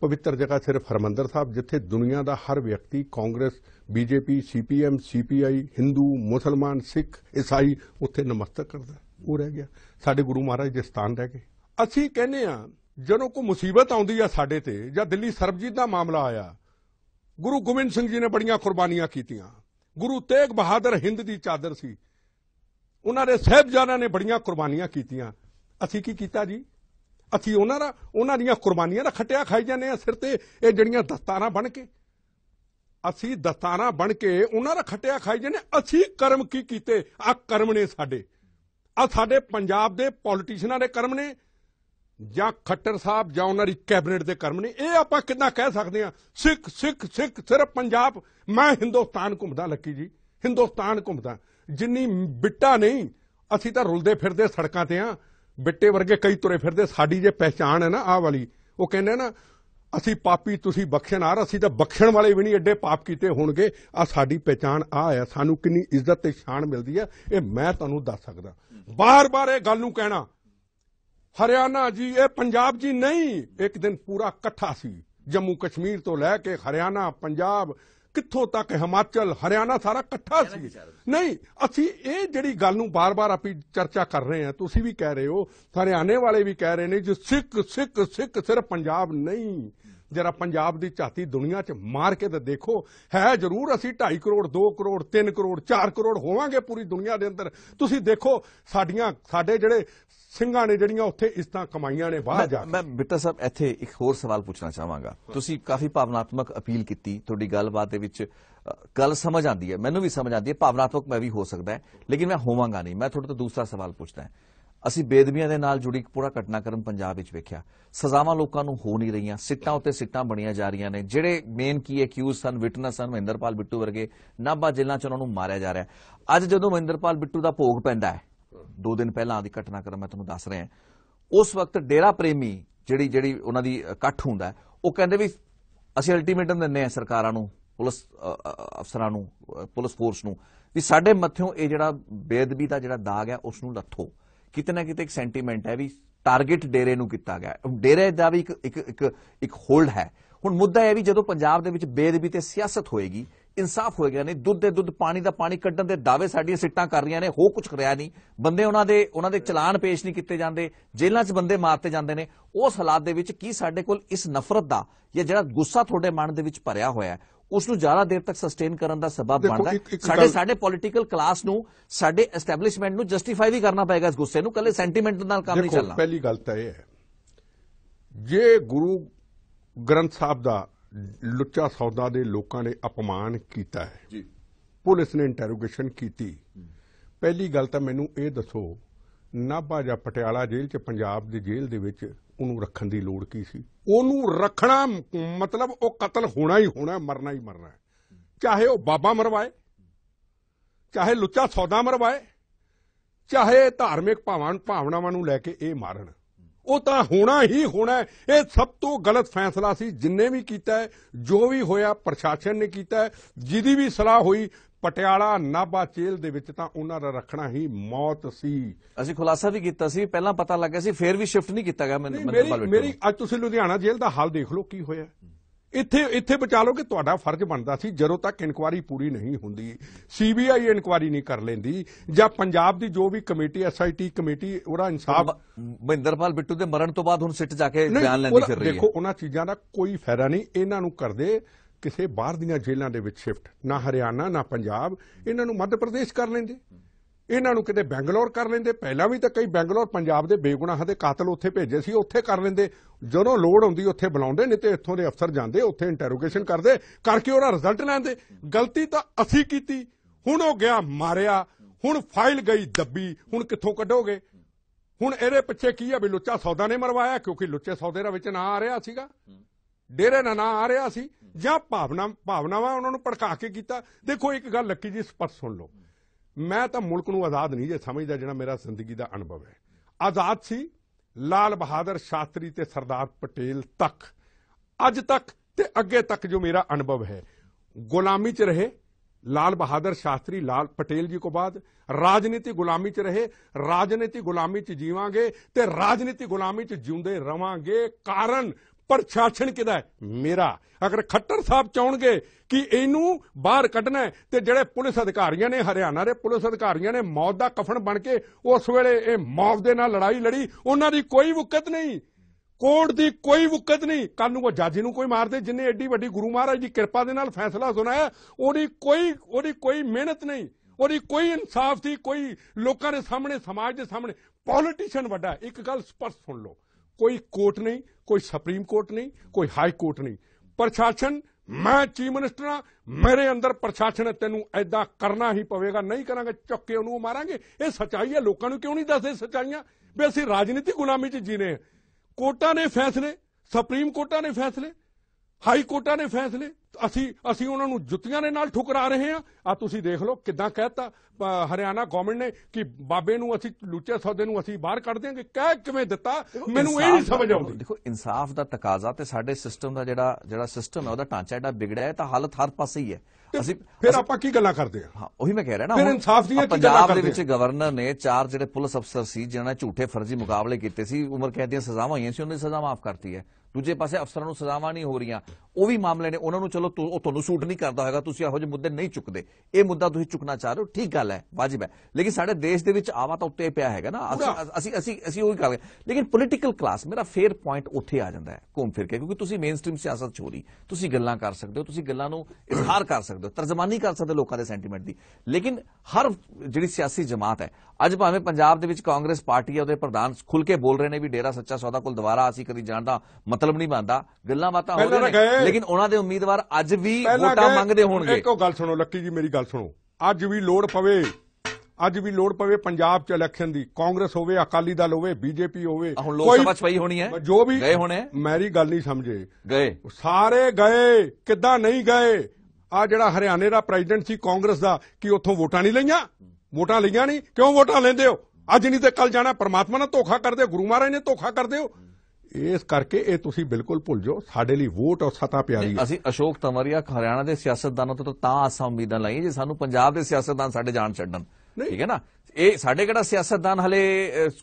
ਪਵਿੱਤਰ ਜਗ੍ਹਾ ਸਿਰਫ ਹਰਮੰਦਰ ਸਾਹਿਬ, ਜਿੱਥੇ ਦੁਨੀਆ ਦਾ ਹਰ ਵਿਅਕਤੀ, Congress, BJP, CPM, CPI, Hindu, ਮੁਸਲਮਾਨ, ਸਿੱਖ, ਈਸਾਈ, ਉੱਥੇ ਨਮਸਤਕ ਕਰਦਾ ਉਹ ਰਹਿ ਗਿਆ। ਸਾਡੇ ਗੁਰੂ ਮਹਾਰਾਜ ਦੇ ਸਥਾਨ ਰਹਿ ਗਏ। ਅਸੀਂ ਕਹਿੰਦੇ ਆ ਜਦੋਂ ਕੋਈ ਮੁਸੀਬਤ ਆਉਂਦੀ ਆ ਸਾਡੇ ਤੇ, ਜਾਂ ਦਿੱਲੀ ਸਰਬਜੀਤ ਦਾ ਮਾਮਲਾ ਆਇਆ, ਗੁਰੂ ਗੋਬਿੰਦ ਸਿੰਘ ਜੀ ਨੇ ਬੜੀਆਂ ਕੁਰਬਾਨੀਆਂ ਕੀਤੀਆਂ। ਗੁਰੂ ਤੇਗ ਬਹਾਦਰ ਹਿੰਦ ਦੀ ਚਾਦਰ ਸੀ। ਉਹਨਾਂ ਦੇ ਸਹਿਬਜ਼ਾਦਿਆਂ ਨੇ ਬੜੀਆਂ ਕੁਰਬਾਨੀਆਂ ਕੀਤੀਆਂ। ਅਸੀਂ ਕੀ ਕੀਤਾ ਜੀ? ਅਸੀਂ ਉਹਨਾਂ ਦਾ ਉਹਨਾਂ ਦੀਆਂ ਕੁਰਬਾਨੀਆਂ ਦਾ ਖੱਟਿਆ ਖਾਈ ਜਾਂਦੇ ਆ ਸਿਰ ਤੇ। ਇਹ ਜਿਹੜੀਆਂ ਦਸਤਾਰਾਂ ਬਣ ਕੇ ਅਸੀਂ ਦਸਤਾਰਾਂ ਬਣ ਕੇ ਉਹਨਾਂ ਦਾ ਖੱਟਿਆ ਖਾਈ ਜਾਂਦੇ ਅਸੀਂ ਕਰਮ ਕੀ ਕੀਤੇ? ਆ ਕਰਮ ਨੇ ਸਾਡੇ। ਆ ਸਾਡੇ ਪੰਜਾਬ ਦੇ ਪੋਲੀਟੀਸ਼ੀਅਨਾਂ ਦੇ ਕਰਮ ਨੇ। ਜਾਂ ਖੱਟਰ ਸਾਹਿਬ ਜਾਂ ਉਹਨਾਂ ਦੀ ਕੈਬਨਿਟ ਦੇ ਕਰਮ ਨੇ। ਇਹ ਆਪਾਂ ਕਿੰਨਾ ਕਹਿ ਸਕਦੇ ਆ ਸਿੱਖ ਸਿੱਖ ਸਿੱਖ, ਸਿਰਫ ਪੰਜਾਬ। ਮੈਂ ਹਿੰਦੁਸਤਾਨ ਘੁੰਮਦਾ, ਲੱਕੀ ਜੀ। ਹਿੰਦੁਸਤਾਨ ਘੁੰਮਦਾ। ਜਿੰਨੀ ਬਿੱਟਾ ਨਹੀਂ, ਅਸੀਂ ਤਾਂ ਰੁਲਦੇ ਫਿਰਦੇ ਸੜਕਾਂ ਤੇ ਆ ਬਿੱਟੇ ਵਰਗੇ ਕਈ ਤੁਰੇ ਫਿਰਦੇ, ਸਾਡੀ ਜੇ ਪਹਿਚਾਣ ਹੈ ਨਾ ਆਹ ਵਾਲੀ, ਉਹ ਕਹਿੰਦੇ ਨਾ, ਅਸੀਂ ਪਾਪੀ ਤੁਸੀਂ ਬਖਸ਼ਣਹਾਰ ਅਸੀਂ ਤਾਂ ਬਖਸ਼ਣ ਵਾਲੇ ਵੀ ਨਹੀਂ, ਐਡੇ ਪਾਪ ਕੀਤੇ ਹੋਣਗੇ। ਆ ਸਾਡੀ ਪਹਿਚਾਣ ਆ ਹੈ, ਸਾਨੂੰ ਕਿੰਨੀ ਇੱਜ਼ਤ ਤੇ ਸ਼ਾਨ ਮਿਲਦੀ ਹੈ, ਇਹ ਮੈਂ ਤੁਹਾਨੂੰ ਦੱਸ ਸਕਦਾ। ਬਾਰ-ਬਾਰ ਇਹ ਗੱਲ ਨੂੰ ਕਹਿਣਾ, ਹਰਿਆਣਾ ਜੀ, ਇਹ ਪੰਜਾਬ ਜੀ ਨਹੀਂ। ਇੱਕ ਦਿਨ ਪੂਰਾ ਇਕੱਠਾ ਸੀ ਜੰਮੂ ਕਸ਼ਮੀਰ ਤੋਂ ਲੈ ਕੇ ਹਰਿਆਣਾ, ਪੰਜਾਬ ਕਿੱਥੋਂ ਤੱਕ ਹਿਮਾਚਲ ਹਰਿਆਣਾ ਸਾਰਾ ਇਕੱਠਾ ਸੀ। ਨਹੀਂ ਅਸੀਂ ਇਹ ਜਿਹੜੀ ਗੱਲ ਨੂੰ ਬਾਰ-ਬਾਰ ਆਪੀ ਚਰਚਾ ਕਰ ਰਹੇ ਹਾਂ ਤੁਸੀਂ ਵੀ ਕਹਿ ਰਹੇ ਹੋ ਹਰਿਆਣੇ ਵਾਲੇ ਵੀ ਕਹਿ ਰਹੇ ਨੇ ਜੀ ਸਿੱਖ ਸਿੱਖ ਸਿੱਖ ਸਿਰਫ ਪੰਜਾਬ ਨਹੀਂ। ਜਰਾ ਪੰਜਾਬ ਦੀ ਝਾਤੀ ਦੁਨੀਆ 'ਚ ਮਾਰ ਕੇ ਤਾਂ ਦੇਖੋ ਹੈ ਜ਼ਰੂਰ ਅਸੀਂ 2.5 ਕਰੋੜ 2 ਕਰੋੜ 3 ਕਰੋੜ 4 ਕਰੋੜ ਹੋਵਾਂਗੇ ਪੂਰੀ ਦੁਨੀਆ ਦੇ ਅੰਦਰ। ਤੁਸੀਂ ਦੇਖੋ ਸਾਡੀਆਂ ਸਾਡੇ ਜਿਹੜੇ ਸਿੰਘਾਂ ਨੇ ਜਿਹੜੀਆਂ ਉੱਥੇ ਇਸਤਾਂ ਕਮਾਈਆਂ ਨੇ ਬਾਹਰ ਜਾ ਮੈਂ ਕੇ। ਮੈਂ ਬਿੱਟਾ ਸਾਹਿਬ ਇੱਥੇ ਇੱਕ ਹੋਰ ਸਵਾਲ ਪੁੱਛਣਾ ਚਾਹਾਂਗਾ। ਤੁਸੀਂ ਕਾਫੀ ਭਾਵਨਾਤਮਕ ਅਪੀਲ ਕੀਤੀ ਤੁਹਾਡੀ ਗੱਲਬਾਤ ਦੇ ਵਿੱਚ ਗੱਲ ਸਮਝ ਆਉਂਦੀ ਹੈ ਮੈਨੂੰ ਵੀ ਸਮਝ ਆਉਂਦੀ ਹੈ ਭਾਵਨਾਤਮਕ ਮੈਂ ਵੀ ਹੋ ਸਕਦਾ ਹੈ ਲੇਕਿਨ ਮੈਂ ਹੋਵਾਂਗਾ ਨਹੀਂ। ਮੈਂ ਤੁਹਾਡੇ ਤੋਂ ਦੂਸਰਾ ਸਵਾਲ ਪੁੱਛਦਾ ਹਾਂ। ਅਸੀਂ ਬੇਦਬੀਆਂ ਦੇ ਨਾਲ ਜੁੜੀ ਇੱਕ ਪੂਰਾ ਘਟਨਾਕ੍ਰਮ ਪੰਜਾਬ ਵਿੱਚ ਵੇਖਿਆ। ਸਜ਼ਾਵਾਂ ਲੋਕਾਂ ਨੂੰ ਹੋ ਨਹੀਂ ਰਹੀਆਂ ਸਿੱਟਾਂ ਉੱਤੇ ਸਿੱਟਾਂ ਬਣੀਆਂ ਜਾ ਰਹੀਆਂ ਨੇ। ਜਿਹੜੇ ਮੇਨ ਕੀ ਐਕਿਊਜ਼ ਸਨ ਵਿਟਨੈਸ ਸਨ ਮਹਿੰਦਰਪਾਲ ਬਿੱਟੂ ਵਰਗੇ ਨਾਭਾ ਜੇਲ੍ਹਾਂ 'ਚ ਉਹਨਾਂ ਨੂੰ ਮਾਰਿਆ ਜਾ ਰਿਹਾ ਅੱਜ ਜਦੋਂ ਮਹਿੰਦਰਪਾਲ ਬਿੱਟੂ ਦਾ ਭੋਗ ਪੈਂਦਾ ਹੈ ਦੋ ਦਿਨ ਪਹਿਲਾਂ ਦੀ ਘਟਨਾਕ੍ਰਮ ਮੈਂ ਤੁਹਾਨੂੰ ਦੱਸ ਰਿਹਾ ਉਸ ਵਕਤ ਡੇਰਾ ਪ੍ਰੇਮੀ ਜਿਹੜੀ ਜਿਹੜੀ ਉਹਨਾਂ ਦੀ ਇਕੱਠ ਹੁੰਦਾ ਉਹ ਕਹਿੰਦੇ ਵੀ ਅਸੀਂ ਅਲਟੀਮੇਟਮ ਦਿੰਦੇ ਆ ਸਰਕਾਰਾਂ ਨੂੰ, ਪੁਲਿਸ ਅਫਸਰਾਂ ਨੂੰ ਪੁਲਿਸ ਫੋਰਸ ਨੂੰ ਵੀ ਸਾਡੇ ਮੱਥਿਓਂ ਇਹ ਜਿਹੜਾ ਬੇਅਦਬੀ ਦਾ ਜਿਹੜਾ ਦਾਗ ਹੈ ਉਸ ਨੂੰ ਲੱਥੋ। ਕਿਤੇ ਨਾ ਕਿਤੇ ਇੱਕ ਸੈਂਟੀਮੈਂਟ ਹੈ ਵੀ ਟਾਰਗੇਟ ਡੇਰੇ ਨੂੰ ਕੀਤਾ ਗਿਆ ਡੇਰੇ ਦਾ ਵੀ ਇੱਕ ਇੱਕ ਇੱਕ ਹੋਲਡ ਹੈ। ਹੁਣ ਮੁੱਦਾ ਇਹ ਵੀ ਜਦੋਂ ਪੰਜਾਬ ਦੇ ਵਿੱਚ ਬੇਅਦਬੀ ਤੇ ਸਿਆਸਤ ਹੋਏਗੀ ਇਨਸਾਫ ਹੋਏਗਾ ਨਹੀਂ। ਦੁੱਧ ਦੇ ਦੁੱਧ ਪਾਣੀ ਦਾ ਪਾਣੀ ਕੱਢਣ ਦੇ ਦਾਅਵੇ ਸਾਡੀਆਂ ਸਿੱਟਾਂ ਕਰ ਰਹੀਆਂ ਨੇ। ਹੋ ਕੁਝ ਕਰਿਆ ਨਹੀਂ। ਬੰਦੇ ਉਹਨਾਂ ਦੇ ਉਹਨਾਂ ਦੇ ਚਲਾਨ ਪੇਸ਼ ਨਹੀਂ ਕੀਤੇ ਜਾਂਦੇ। ਜੇਲ੍ਹਾਂ 'ਚ ਬੰਦੇ ਮਾਰਤੇ ਜਾਂਦੇ ਨੇ। ਉਸ ਹਾਲਾਤ ਦੇ ਵਿੱਚ ਕੀ ਸਾਡੇ ਕੋਲ ਇਸ ਨਫ਼ਰਤ ਦਾ ਜਾਂ ਜਿਹੜਾ ਗੁੱਸਾ ਤੁਹਾਡੇ ਮਨ ਦੇ ਵਿੱਚ ਭਰਿਆ ਹੋਇਆ ਹੈ ਉਸ ਨੂੰ ਜ਼ਿਆਦਾ ਦੇਰ ਤੱਕ ਸਸਟੇਨ ਕਰਨ ਦਾ ਸਬਬ ਬਣਦਾ ਸਾਡੇ ਸਾਡੇ ਪੋਲੀਟੀਕਲ ਕਲਾਸ ਨੂੰ ਸਾਡੇ ਐਸਟੈਬਲਿਸ਼ਮੈਂਟ ਨੂੰ ਜਸਟੀਫਾਈ ਵੀ ਕਰਨਾ ਪਏਗਾ ਇਸ ਗੁੱਸੇ ਨੂੰ। ਕੱਲੇ ਸੈਂਟੀਮੈਂਟ ਨਾਲ ਕੰਮ ਨਹੀਂ ਦੇਖੋ ਚੱਲਣਾ। ਪਹਿਲੀ ਗੱਲ ਤਾਂ ਇਹ ਹੈ। ਜੇ ਗੁਰੂ ਗ੍ਰੰਥ ਸਾਹਿਬ ਦਾ ਲੁੱਚਾ ਸੌਦਾ ਦੇ ਲੋਕਾਂ ਨੇ ਅਪਮਾਨ ਕੀਤਾ ਹੈ। ਜੀ। ਪੁਲਿਸ ਨੇ ਇੰਟਰੋਗੇਸ਼ਨ ਕੀਤੀ। ਪਹਿਲੀ ਗੱਲ ਤਾਂ ਮੈਨੂੰ ਇਹ ਦੱਸੋ ਨਾਭਾ ਜਾਂ ਪਟਿਆਲਾ ਜੇਲ੍ਹ 'ਚ ਪੰਜਾਬ ਦੀ ਜੇਲ੍ਹ ਦੇ ਵਿੱਚ ਉਹਨੂੰ ਰੱਖਣ ਦੀ ਲੋੜ ਕੀ ਸੀ? ਉਹਨੂੰ ਰੱਖਣਾ ਮਤਲਬ ਉਹ ਕਤਲ ਹੋਣਾ ਹੀ ਹੋਣਾ ਮਰਨਾ ਹੀ ਮਰਨਾ ਹੈ। ਚਾਹੇ ਉਹ ਬਾਬਾ ਮਰਵਾਏ ਚਾਹੇ ਲੁੱਚਾ ਸੌਦਾ ਮਰਵਾਏ ਚਾਹੇ ਧਾਰਮਿਕ ਭਾਵਾਂ ਭਾਵਨਾਵਾਂ ਨੂੰ ਲੈ ਕੇ ਇਹ ਮਾਰਨ। ਉਹ ਤਾਂ ਹੋਣਾ ਹੀ ਹੋਣਾ। ਇਹ ਸਭ ਤੋਂ ਗਲਤ ਫੈਸਲਾ ਸੀ ਜਿੰਨੇ ਵੀ ਕੀਤਾ ਜੋ ਵੀ ਹੋਇਆ ਪ੍ਰਸ਼ਾਸਨ ਨੇ ਕੀਤਾ ਜਿਹਦੀ ਵੀ ਸਲਾਹ ਹੋਈ ਪਟਿਆਲਾ ਨਾਭਾ ਜੇਲ੍ਹ ਦੇ ਵਿੱਚ ਤਾਂ ਉਹਨਾਂ ਦਾ ਰੱਖਣਾ ਹੀ ਮੌਤ ਸੀ। ਅਸੀਂ ਖੁਲਾਸਾ ਵੀ ਕੀਤਾ ਸੀ ਪਹਿਲਾਂ ਪਤਾ ਲੱਗਿਆ ਸੀ ਫੇਰ ਵੀ ਸ਼ਿਫਟ ਨਹੀਂ ਕੀਤਾ ਗਿਆ ਮੈਨੂੰ ਮੇਰੀ ਅੱਜ ਤੁਸੀਂ ਲੁਧਿਆਣਾ ਜੇਲ੍ਹ ਦਾ ਹਾਲ ਦੇਖ ਲਓ ਕੀ ਹੋਇਆ। ਇੱਥੇ ਇੱਥੇ ਬਚਾ ਲਓ ਕਿ ਤੁਹਾਡਾ ਫਰਜ਼ ਬਣਦਾ ਸੀ ਜਦੋਂ ਤੱਕ ਇਨਕੁਆਰੀ ਪੂਰੀ ਨਹੀਂ ਹੁੰਦੀ। ਸੀਬੀਆਈ ਇਨਕੁਆਰੀ ਨਹੀਂ ਕਰ ਲੈਂਦੀ ਜਾਂ ਪੰਜਾਬ ਦੀ ਜੋ ਵੀ ਕਮੇਟੀ ਐਸਆਈਟੀ ਕਮੇਟੀ ਉਹਦਾ ਇਨਸਾਫ ਮਹਿੰਦਰਪਾਲ ਬਿੱਟੂ ਦੇ ਮਰਨ ਤੋਂ ਬਾਅਦ ਹੁਣ ਸਿੱਟ ਜਾ ਕੇ ਬਿਆਨ ਲੈਂਦੀ ਫਿਰ ਰਹੀ ਦੇਖੋ ਹੈ ਉਹਨਾਂ ਚੀਜ਼ਾਂ ਦਾ ਕੋਈ ਫਾਇਦਾ ਨਹੀਂ। ਇਹਨਾਂ ਨੂੰ ਕਰਦੇ ਕਿਸੇ ਬਾਹਰ ਦੀਆਂ ਜੇਲ੍ਹਾਂ ਦੇ ਵਿੱਚ ਸ਼ਿਫਟ ਨਾ ਹਰਿਆਣਾ ਨਾ ਪੰਜਾਬ। ਇਹਨਾਂ ਨੂੰ ਮੱਧ ਪ੍ਰਦੇਸ਼ ਕਰ ਲੈਂਦੇ। ਇਹਨਾਂ ਨੂੰ ਕਿਤੇ ਬੈਂਗਲੌਰ ਕਰ ਲੈਂਦੇ? ਪਹਿਲਾਂ ਵੀ ਤਾਂ ਕਈ ਬੈਂਗਲੌਰ ਪੰਜਾਬ ਦੇ ਬੇਗੁਨਾਹ ਦੇ ਕਾਤਲ ਉੱਥੇ ਭੇਜੇ ਸੀ, ਉੱਥੇ ਕਰ ਲੈਂਦੇ। ਜਦੋਂ ਲੋੜ ਹੁੰਦੀ ਉੱਥੇ ਬੁਲਾਉਂਦੇ, ਨਹੀਂ ਤੇ ਇੱਥੋਂ ਦੇ ਅਫਸਰ ਜਾਂਦੇ, ਉੱਥੇ ਇੰਟਰੋਗੇਸ਼ਨ ਕਰਦੇ, ਕਰਕੇ ਉਹਦਾ ਰਿਜ਼ਲਟ ਲੈਂਦੇ। ਗਲਤੀ ਤਾਂ ਅਸੀਂ ਕੀਤੀ। ਹੁਣ ਉਹ ਗਿਆ ਮਾਰਿਆ, ਹੁਣ ਫਾਈਲ ਗਈ ਦੱਬੀ, ਹੁਣ ਕਿੱਥੋਂ ਕੱਢੋਗੇ? ਹੁਣ ਇਹਦੇ ਪਿੱਛੇ ਕੀ ਆ ਵੀ ਲੁੱਚਾ ਸੌਦਾ ਨੇ ਮਰਵਾਇਆ, ਕਿਉਂਕਿ ਲੁੱਚੇ ਸੌਦੇ ਦਾ ਵਿੱਚ ਨਾ ਆ ਰਿਹਾ ਸੀਗਾ। ਡੇਰੇ ਦਾ ਨਾਂ ਆ ਰਿਹਾ ਸੀ। ਜਾਂ ਭਾਵਨਾ ਭਾਵਨਾਵਾਂ ਉਹਨਾਂ ਨੂੰ ਭੜਕਾ ਕੇ ਕੀਤਾ। ਦੇਖੋ ਇੱਕ ਗੱਲ ਲੱਕੀ ਜੀ, ਸਪਸ਼ਟ ਸੁਣ ਲਓ। ਮੈਂ ਤਾਂ ਮੁਲਕ ਨੂੰ ਆਜ਼ਾਦ ਨਹੀਂ ਜੇ ਸਮਝਦਾ ਜਿਹੜਾ ਮੇਰਾ ਜ਼ਿੰਦਗੀ ਦਾ ਅਨੁਭਵ ਹੈ। ਆਜ਼ਾਦ ਸੀ, ਲਾਲ ਬਹਾਦਰ ਸ਼ਾਸਤਰੀ ਤੇ ਸਰਦਾਰ ਪਟੇਲ ਤੱਕ। ਅੱਜ ਤੱਕ ਤੇ ਅੱਗੇ ਤੱਕ ਜੋ ਮੇਰਾ ਅਨੁਭਵ ਹੈ, ਗੁਲਾਮੀ 'ਚ ਰਹੇ, ਲਾਲ ਬਹਾਦਰ ਸ਼ਾਸਤਰੀ, ਲਾਲ ਪਟੇਲ ਜੀ ਕੋ ਬਾਅਦ, ਰਾਜਨੀਤੀ ਗੁਲਾਮੀ 'ਚ ਰਹੇ, ਰਾਜਨੀਤੀ ਗੁਲਾਮੀ 'ਚ ਜੀਵਾਂਗੇ ਤੇ ਰਾਜਨੀਤੀ ਗੁਲਾਮੀ 'ਚ ਜਿਉਂਦੇ ਰਵਾਂਗੇ, ਕਾਰਨ ਪ੍ਰਸ਼ਾਸਨ ਕਿਹਦਾ ਹੈ? ਮੇਰਾ। ਅਗਰ ਖੱਟਰ ਸਾਹਿਬ ਚਾਹਣਗੇ ਕਿ ਇਹਨੂੰ ਬਾਹਰ ਕੱਢਣਾ ਤੇ ਜਿਹੜੇ ਪੁਲਿਸ ਅਧਿਕਾਰੀਆਂ ਨੇ, ਹਰਿਆਣਾ ਦੇ ਪੁਲਿਸ ਅਧਿਕਾਰੀਆਂ ਨੇ ਮੌਤ ਦਾ ਕਫਨ ਬਣ ਕੇ ਉਸ ਵੇਲੇ ਇਹ ਮੌਤ ਦੇ ਨਾਲ ਲੜਾਈ ਲੜੀ, ਉਹਨਾਂ ਦੀ ਕੋਈ ਵੁਕਤ ਨਹੀਂ। ਕੋਰਟ ਦੀ ਕੋਈ ਵੁਕਤ ਨਹੀਂ। ਕੱਲ ਨੂੰ ਉਹ ਜੱਜ ਨੂੰ ਕੋਈ ਮਾਰਦੇ, ਜਿੰਨੇ ਐਡੀ ਵੱਡੀ ਗੁਰੂ ਮਹਾਰਾਜ ਦੀ ਕਿਰਪਾ ਦੇ ਨਾਲ ਫੈਸਲਾ ਸੁਣਾਇਆ, ਉਹਦੀ ਕੋਈ ਉਹਦੀ ਕੋਈ ਮਿਹਨਤ ਨਹੀਂ। ਉਹਦੀ ਕੋਈ ਇਨਸਾਫ ਦੀ, ਕੋਈ ਲੋਕਾਂ ਦੇ ਸਾਹਮਣੇ, ਸਮਾਜ ਦੇ ਸਾਹਮਣੇ ਪੋਲੀਟੀਸ਼ੀਅਨ ਵੱਡਾ ਇੱਕ ਗੱਲ ਸਪਸ਼ਟ ਸੁਣ ਲਓ। ਕੋਈ ਕੋਰਟ ਨਹੀਂ ਕੋਈ ਸੁਪਰੀਮ ਕੋਰਟ ਨਹੀਂ ਕੋਈ ਹਾਈ ਕੋਰਟ ਨਹੀਂ ਪ੍ਰਸ਼ਾਸਨ ਮੈਂ ਚੀਫ ਮਿਨਿਸਟਰ ਹਾਂ ਮੇਰੇ ਅੰਦਰ ਪ੍ਰਸ਼ਾਸਨ ਹੈ, ਤੈਨੂੰ ਐਦਾਂ ਕਰਨਾ ਹੀ ਪਵੇਗਾ ਨਹੀਂ ਕਰਾਂਗੇ ਚੁੱਕ ਕੇ ਉਹਨੂੰ ਮਾਰਾਂਗੇ ਇਹ ਸਚਾਈ ਹੈ ਲੋਕਾਂ ਨੂੰ ਕਿਉਂ ਨਹੀਂ ਦੱਸਦੇ ਸਚਾਈਆਂ ਵੀ ਅਸੀਂ ਰਾਜਨੀਤਿਕ ਗੁਲਾਮੀ 'ਚ ਜੀਨੇ ਹਾਂ ਕੋਰਟਾਂ ਨੇ ਫੈਸਲੇ ਸੁਪਰੀਮ ਕੋਰਟਾਂ ਨੇ ਫੈਸਲੇ ਹਾਈ ਕੋਰਟਾਂ ਨੇ ਫੈਸਲੇ ਅਸੀਂ ਅਸੀਂ ਉਹਨਾਂ ਨੂੰ ਜੁੱਤੀਆਂ ਦੇ ਨਾਲ ਠੁਕਰਾ ਰਹੇ ਹਾਂ। ਆ ਤੁਸੀਂ ਦੇਖ ਲਓ ਕਿਦਾਂ ਕਹਿਤਾ ਹਰਿਆਣਾ ਗਵਰਨਮੈਂਟ ਨੇ ਕਿ ਬਾਬੇ ਨੂੰ ਅਸੀਂ ਲੁੱਚੇ ਸੌਦੇ ਨੂੰ ਅਸੀਂ ਬਾਹਰ ਕੱਢ ਦਿਆਂਗੇ। ਕਹਿ ਕਿਵੇਂ ਦਿੱਤਾ? ਮੈਨੂੰ ਇਹ ਨਹੀਂ ਸਮਝ ਆਉਂਦੀ। ਦੇਖੋ ਇਨਸਾਫ ਦਾ ਤਕਾਜ਼ਾ ਤੇ ਸਾਡੇ ਸਿਸਟਮ ਦਾ ਜਿਹੜਾ ਜਿਹੜਾ ਸਿਸਟਮ ਹੈ ਉਹਦਾ ਢਾਂਚਾ ਜਿਹੜਾ ਵਿਗੜਿਆ ਹੈ ਤਾਂ ਹਾਲਤ ਹਰ ਪਾਸੇ ਹੀ ਹੈ। ਅਸੀਂ ਫਿਰ ਆਪਾਂ ਕੀ ਗੱਲਾਂ ਕਰਦੇ ਹਾਂ? ਹਾਂ ਉਹੀ ਮੈਂ ਕਹਿ ਰਿਹਾ ਨਾ ਫਿਰ ਇਨਸਾਫ਼ ਦੀਆਂ ਕੀ ਗੱਲਾਂ ਪੰਜਾਬ ਦੇ ਕਰਦੇ ਵਿੱਚ ਗਵਰਨਰ ਨੇ ਚਾਰ ਜਿਹੜੇ ਪੁਲਿਸ ਅਫਸਰ ਸੀ ਜਿਨ੍ਹਾਂ ਨੇ ਝੂਠੇ ਫਰਜ਼ੀ ਮੁਕਾਬਲੇ ਕੀਤੇ ਸੀ ਉਮਰ ਕੈਦ ਦੀਆਂ ਸਜ਼ਾਵਾਂ ਹੋਈਆਂ ਸੀ ਉਹਨਾਂ ਦੀ ਸਜ਼ਾ ਮਾਫ ਕਰਤੀ ਹੈ। ਦੂਜੇ ਪਾਸੇ ਅਫਸਰਾਂ ਨੂੰ ਸਜ਼ਾਵਾਂ ਨਹੀਂ ਹੋ ਰਹੀਆਂ। ਉਹ ਵੀ ਮਾਮਲੇ ਨੇ ਉਹਨਾਂ ਨੂੰ ਚਲੋ ਉਹ ਤੁਹਾਨੂੰ ਸੂਟ ਨਹੀਂ ਕਰਦਾ ਹੋਏਗਾ ਤੁਸੀਂ ਇਹੋ ਜਿਹੇ ਮੁੱਦੇ ਨਹੀਂ ਚੁੱਕਦੇ। ਇਹ ਮੁੱਦਾ ਤੁਸੀਂ ਚੁੱਕਣਾ ਚਾਹ ਰਹੇ ਹੋ ਠੀਕ ਗੱਲ ਹੈ ਵਾਜਿਬ ਹੈ। ਲੇਕਿਨ ਸਾਡੇ ਦੇਸ਼ ਦੇ ਵਿੱਚ ਆਵਾ ਤਾਂ ਉੱਤੇ ਪਿਆ ਹੈਗਾ ਨਾ। ਅਸੀਂ ਅਸੀਂ ਅਸੀਂ ਉਹੀ ਕਰ ਰਹੇ ਲੇਕਿਨ ਪੋਲੀਟੀਕਲ ਕਲਾਸ ਮੇਰਾ ਫੇਅਰ ਪੁਆਇੰਟ ਉੱਥੇ ਆ ਜਾਂਦਾ ਹੈ ਘੁੰਮ ਫਿਰ ਕੇ। ਕਿਉਂਕਿ ਤੁਸੀਂ ਮੇਨ ਸਟ੍ਰੀਮ ਸਿਆਸਤ ਚ ਹੋ ਰਹੀ ਤੁਸੀਂ ਗੱਲਾਂ ਕਰ ਸਕਦੇ ਹੋ ਤੁਸੀਂ ਗੱਲਾਂ ਨੂੰ ਇਜ਼ਹਾਰ ਕਰ ਸਕਦੇ ਹੋ ਤਰਜਮਾਨੀ ਕਰ ਸਕਦੇ ਹੋ ਲੋਕਾਂ ਦੇ ਸੈਂਟੀਮੈਂਟ ਦੀ। ਲੇਕਿਨ ਹਰ ਜਿਹੜੀ ਸਿਆਸੀ ਜਮਾਤ ਹੈ ਅੱਜ ਭਾਵੇਂ ਪੰਜਾਬ ਦੇ ਵਿੱਚ ਕਾਂਗਰਸ ਪਾਰਟੀ ਹੈ ਉਹਦੇ ਪ੍ਰਧਾਨ ਖੁੱਲ ਕੇ ਬੋਲ ਰਹੇ ਨੇ ਵੀ ਡੇਰਾ ਸੱਚਾ ਸੌਦਾ ਕੋਲ ਦੁਬਾਰਾ ਅਸੀਂ ਕਦੀ ਜਾਣ ਦਾ ਮਤਲਬ ਨਹੀਂ ਬਣਦਾ ਗੱਲਾਂ ਬਾਤਾਂ ਹੋ ਰਹੀਆਂ ਨੇ। ਲੇਕਿਨ ਉਹਨਾਂ ਦੇ ਉਮੀਦਵਾਰ ਅੱਜ ਵੀ ਵੋਟਾਂ ਮੰਗਦੇ ਹੋਣਗੇ। ਇੱਕੋ ਗੱਲ ਸੁਣੋ ਲੱਕੀ ਜੀ ਮੇਰੀ ਗੱਲ ਸੁਣੋ। ਅੱਜ ਵੀ ਲੋੜ ਪਵੇ। ਅੱਜ ਵੀ ਲੋੜ ਪਵੇ ਪੰਜਾਬ 'ਚ ਇਲੈਕਸ਼ਨ ਦੀ। ਕਾਂਗਰਸ ਹੋਵੇ ਅਕਾਲੀ ਦਲ ਹੋਵੇ ਬੀਜੇਪੀ ਹੋਵੇ। ਹੁਣ ਲੋਕ ਸਭਾ ਚ ਪਈ ਹੋਣੀ ਹੈ। ਜੋ ਵੀ ਗਏ ਹੋਣੇ? ਮੇਰੀ ਗੱਲ ਨਹੀਂ ਸਮਝੇ। ਗਏ। ਸਾਰੇ ਗਏ। ਕਿੱਦਾਂ ਨਹੀਂ ਗਏ? ਆ ਜਿਹੜਾ ਹਰਿਆਣੇ ਦਾ ਪ੍ਰੈਜ਼ੀਡੈਂਟ ਸੀ ਕਾਂਗਰਸ ਦਾ ਕੀ ਉੱਥੋਂ ਵੋਟਾਂ ਨਹੀਂ ਲਈਆਂ? ਵੋਟਾਂ ਲਈਆਂ ਨਹੀਂ? ਕਿਉਂ ਵੋਟਾਂ ਲੈਂਦੇ ਹੋ? ਅੱਜ ਨਹੀਂ ਤੇ ਕੱਲ ਜਾਣਾ। ਪਰਮਾਤਮਾ ਨਾਲ ਧੋਖਾ ਕਰਦੇ ਗੁਰੂ ਮਹਾਰਾਜ ਨੇ ਧੋਖਾ ਕਰਦੇ ਹੋ। ਇਸ ਕਰਕੇ ਇਹ ਤੁਸੀਂ ਬਿਲਕੁਲ ਭੁੱਲ ਜਾਓ ਸਾਡੇ ਲਈ ਵੋਟ ਔਰ ਸਤਾ ਪਿਆਰੀ ਹੈ। ਅਸੀਂ ਅਸ਼ੋਕ ਤਮਰੀਆ ਹਰਿਆਣਾ ਦੇ ਸਿਆਸਤਦਾਨਾਂ ਤੋਂ ਤਾਂ ਆਸਾਂ ਉਮੀਦਾਂ ਲਾਈਆਂ ਜੇ ਸਾਨੂੰ ਪੰਜਾਬ ਦੇ ਸਿਆਸਤਦਾਨ ਸਾਡੇ ਜਾਣ ਛੱਡਣ। ਠੀਕ ਹੈ ਨਾ? ਇਹ ਸਾਡੇ ਕਿਹੜਾ ਸਿਆਸਤਦਾਨ ਹਲੇ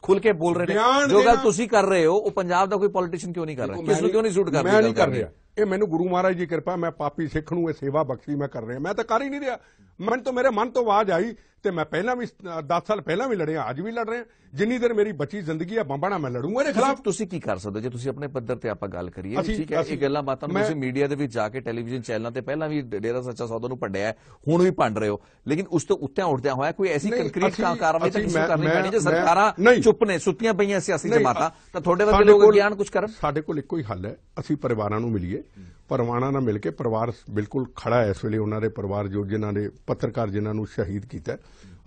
ਖੁੱਲ ਕੇ ਬੋਲ ਰਹੇ ਨੇ? ਜੋ ਗੱਲ ਤੁਸੀਂ ਕਰ ਰਹੇ ਹੋ ਉਹ ਪੰਜਾਬ ਦਾ ਕੋਈ ਪੋਲੀਟੀਸ਼ੀਅਨ ਕਿਉਂ ਨਹੀਂ ਕਰ ਰਿਹਾ? ਕਿਸ ਨੂੰ ਕਿਉਂ ਨਹੀਂ ਸੂਟ ਕਰਦੀ ਮੈਂ ਨਹੀਂ ਕਰ ਰਿਹਾ। ਇਹ ਮੈਨੂੰ ਗੁਰੂ ਮਹਾਰਾਜ ਦੀ ਕਿਰਪਾ ਮੈਂ ਪਾਪੀ ਸਿੱਖ ਨੂੰ ਇਹ ਸੇਵਾ ਬਖਸ਼ੀ ਮੈਂ ਕਰ ਰਿਹਾ। ਮੈਂ ਤਾਂ ਕਰ ਹੀ ਨਹੀਂ ਰਿਹਾ। ਮਨ ਤੋਂ ਮੇਰੇ ਮਨ ਤੋਂ ਆਵਾਜ਼ ਆਈ ਤੇ ਮੈਂ ਪਹਿਲਾਂ ਵੀ 10 ਸਾਲ ਪਹਿਲਾਂ ਵੀ ਲੜਿਆ ਅੱਜ ਵੀ ਲੜ ਰਿਹਾ। ਜਿੰਨੀ ਦੇਰ ਮੇਰੀ ਬਚੀ ਜ਼ਿੰਦਗੀ ਹੈ ਬੰਬਾਣਾ ਮੈਂ ਲੜੂੰਗਾ ਇਹਦੇ ਖਿਲਾਫ। ਤੁਸੀਂ ਕੀ ਕਰ ਸਕਦੇ ਜੇ ਤੁਸੀਂ ਆਪਣੇ ਪੱਧਰ ਤੇ ਆਪਾਂ ਗੱਲ ਕਰੀਏ ਠੀਕ ਹੈ ਇਹ ਗੱਲਾਂ ਬਾਤਾਂ ਤੁਸੀਂ ਮੀਡੀਆ ਦੇ ਵਿੱਚ ਜਾ ਕੇ ਟੈਲੀਵਿਜ਼ਨ ਚੈਨਲਾਂ ਤੇ ਪਹਿਲਾਂ ਵੀ ਡੇਰਾ ਸੱਚਾ ਸੌਦਾ ਨੂੰ ਭੰਡਿਆ ਹੁਣ ਵੀ ਭੰਡ ਰਹੇ ਹੋ। ਲੇਕਿਨ ਉਸ ਤੋਂ ਉੱਤੇ ਉੱਠਦਿਆਂ ਹੋਇਆ ਕੋਈ ਐਸੀ ਕੰਕਰੀਟ ਕਾਰਵਾਈ ਤਾਂ ਕਿਸੇ ਕਰਨੀ ਪੈਣੀ ਜੇ ਸਰਕਾਰਾਂ। ਚੁੱਪ ਨੇ ਸੁੱਤੀਆਂ ਪਈਆਂ ਸਿਆਸੀ ਜਮਾਤਾਂ ਤਾਂ ਤੁਹਾਡੇ ਵਰਗੇ ਲੋਕ ਗਿਆਨ ਕੁਝ ਕਰਨ? ਸਾਡੇ ਕੋਲ ਇੱਕੋ ਹੀ ਹੱਲ ਹੈ ਅਸੀਂ ਪਰਿਵਾਰਾਂ ਨੂੰ ਮਿਲੀਏ ਪਰਿਵਾਰਾਂ ਨਾਲ ਮਿਲ ਕੇ ਪਰਿਵਾਰ ਬਿਲਕੁਲ ਖੜਾ ਹੈ ਇਸ ਵੇਲੇ ਉਹਨਾਂ ਦੇ ਪਰਿਵਾਰ ਜੋ ਜਿਨ੍ਹਾਂ ਨੇ ਪੱਤਰਕਾਰ ਜਿਨ੍ਹਾਂ ਨੂੰ ਸ਼ਹੀਦ ਕੀਤਾ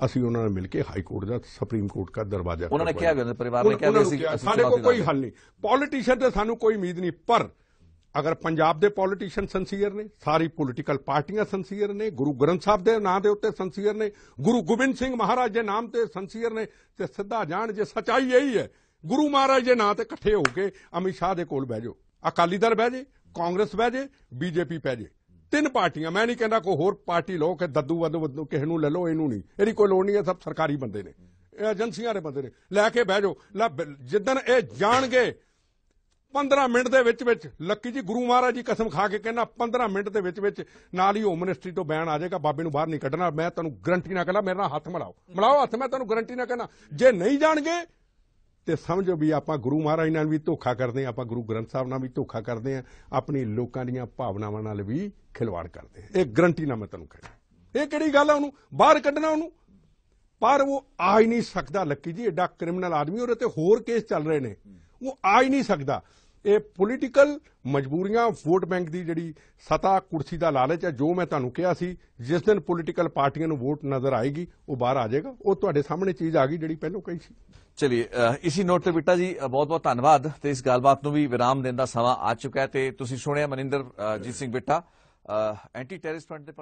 ਅਸੀਂ ਉਹਨਾਂ ਨਾਲ ਮਿਲ ਕੇ ਹਾਈ ਕੋਰਟ ਦਾ ਸੁਪਰੀਮ ਕੋਰਟ ਦਾ ਦਰਵਾਜ਼ਾ ਉਹਨਾਂ ਨੇ। ਕਿਹਾ ਵੀ ਪਰਿਵਾਰ ਨੇ ਕਿਹਾ ਅਸੀਂ- ਸਾਡੇ ਕੋਲ ਕੋਈ। ਹੱਲ ਨਹੀਂ ਪੋਲੀਟੀਸ਼ੀਅਨ ਤੇ ਸਾਨੂੰ ਕੋਈ ਉਮੀਦ ਨਹੀਂ ਪਰ ਅਗਰ ਪੰਜਾਬ ਦੇ ਪੋਲੀਟੀਸ਼ੀਅਨ ਸੰਸੀਅਰ ਨੇ ਸਾਰੀ ਪੋਲੀਟੀਕਲ ਪਾਰਟੀਆਂ ਸੰਸੀਅਰ ਨੇ ਗੁਰੂ ਗ੍ਰੰਥ ਸਾਹਿਬ ਦੇ ਨਾਂ ਦੇ ਉੱਤੇ ਸੰਸੀਅਰ ਨੇ ਗੁਰੂ ਗੋਬਿੰਦ ਸਿੰਘ ਮਹਾਰਾਜ ਦੇ ਨਾਮ ਤੇ ਸੰਸੀਅਰ ਨੇ ਤੇ ਸਿੱਧਾ ਜਾਣ ਜੇ ਸਚਾਈ ਇਹੀ ਹੈ ਗੁਰੂ ਮਹਾਰਾਜ ਦੇ ਨਾਂ ਤੇ ਇਕੱਠੇ ਹੋ ਕੇ ਅਮਿਤ ਸ਼ਾਹ ਦੇ ਕੋਲ ਬਹਿ ਜਾਓ ਅਕਾਲੀ ਦਲ ਬਹਿ ਜੇ ਕਾਂਗਰਸ ਬਹਿ ਜੇ, ਬੀਜੇਪੀ ਬਹਿ ਜੇ। ਤਿੰਨ ਪਾਰਟੀਆਂ, ਮੈਂ ਨਹੀਂ ਕਹਿੰਦਾ ਕੋਈ ਹੋਰ ਪਾਰਟੀ ਲਓ, ਕਿ ਦੱਦੂ ਵੱਧ ਕਿਸੇ ਨੂੰ ਲੈ ਲਓ, ਇਹਨੂੰ ਨਹੀਂ। ਇਹਦੀ ਕੋਈ ਲੋੜ ਨਹੀਂ ਹੈ ਸਭ ਸਰਕਾਰੀ ਬੰਦੇ ਨੇ। ਇਹ ਏਜੰਸੀਆਂ ਦੇ ਬੰਦੇ ਨੇ। ਲੈ ਕੇ ਬਹਿ ਜਾਓ। ਲੈ ਜਿੱਦਣ ਇਹ ਜਾਣਗੇ 15 ਮਿੰਟ ਦੇ ਵਿੱਚ ਵਿੱਚ, ਲੱਕੀ ਜੀ, ਗੁਰੂ ਮਹਾਰਾਜ ਜੀ ਕਸਮ ਖਾ ਕੇ ਕਹਿੰਦਾ 15 ਮਿੰਟ ਦੇ ਵਿੱਚ ਵਿੱਚ ਨਾਲ ਹੀ ਹੋਮ ਮਿਨਿਸਟਰੀ ਤੋਂ ਬੈਨ ਆ ਜਾਏਗਾ, ਬਾਬੇ ਨੂੰ ਬਾਹਰ ਨਹੀਂ ਕੱਢਣਾ। ਮੈਂ ਤੁਹਾਨੂੰ ਗਰੰਟੀ ਨਾਲ ਕਹਿੰਦਾ, ਮੇਰੇ ਨਾਲ ਹੱਥ ਮਿਲਾਓ। ਮਿਲਾਓ ਹੱਥ, ਮੈਂ ਤੁਹਾਨੂੰ ਗਰੰਟੀ ਨਾਲ ਕਹਿੰਦਾ। ਜੇ ਨਹੀਂ ਜਾਣਗੇ ਤੇ ਸਮਝੋ ਵੀ ਆਪਾਂ ਗੁਰੂ ਮਹਾਰਾਜ ਨਾਲ ਵੀ ਧੋਖਾ ਕਰਦੇ ਹਾਂ, ਆਪਾਂ ਗੁਰੂ ਗ੍ਰੰਥ ਸਾਹਿਬ ਨਾਲ ਵੀ ਧੋਖਾ ਕਰਦੇ ਹਾਂ, ਆਪਣੀ ਲੋਕਾਂ ਦੀਆਂ ਭਾਵਨਾਵਾਂ ਨਾਲ ਵੀ ਖਿਲਵਾੜ ਕਰਦੇ ਹਾਂ। ਇਹ ਗਰੰਟੀ ਨਾਲ ਮੈਂ ਤੁਹਾਨੂੰ ਕਹਿੰਦਾ ਇਹ ਕਿਹੜੀ ਗੱਲ ਆ ਉਹਨੂੰ? ਬਾਹਰ ਕੱਢਣਾ ਉਹਨੂੰ? ਪਰ ਉਹ ਆ ਹੀ ਨਹੀਂ ਸਕਦਾ, ਲੱਕੀ ਜੀ, ਐਡਾ ਕ੍ਰਿਮੀਨਲ ਆਦਮੀ, ਉਹਦੇ ਤੇ ਹੋਰ ਕੇਸ ਚੱਲ ਰਹੇ ਨੇ। ਉਹ ਆ ਹੀ ਨਹੀਂ ਸਕਦਾ। ਇਹ ਪੋਲੀਟੀਕਲ ਮਜਬੂਰੀਆਂ ਵੋਟ ਬੈਂਕ ਦੀ ਜਿਹੜੀ ਸਤਾ ਕੁਰਸੀ ਦਾ ਲਾਲਚ ਹੈ ਜੋ ਮੈਂ ਤੁਹਾਨੂੰ ਕਿਹਾ ਸੀ ਜਿਸ ਦਿਨ ਪੋਲੀਟੀਕਲ ਪਾਰਟੀਆਂ ਨੂੰ ਵੋਟ ਨਜ਼ਰ ਆਏਗੀ ਉਹ ਬਾਹਰ ਆ ਜਾਏਗਾ। ਉਹ ਤੁਹਾਡੇ ਸਾਹਮਣੇ ਚੀਜ਼ ਆ ਗਈ ਜਿਹੜੀ ਪਹਿਲਾਂ ਕਹੀ ਸੀ। ਚਲਿਏ ਅ, ਨੋਟ ਤੇ ਬਿੱਟਾ ਜੀ ਬਹੁਤ ਬਹੁਤ ਧੰਨਵਾਦ ਤੇ ਇਸ ਗੱਲਬਾਤ ਨੂੰ ਵੀ ਵਿਰਾਮ ਦੇਣ ਦਾ ਸਮਾਂ ਆ ਚੁੱਕਾ ਹੈ ਤੇ ਤੁਸੀਂ ਸੁਣਿਆ Maninderjit Singh Bitta anti terrorist front ਦੇ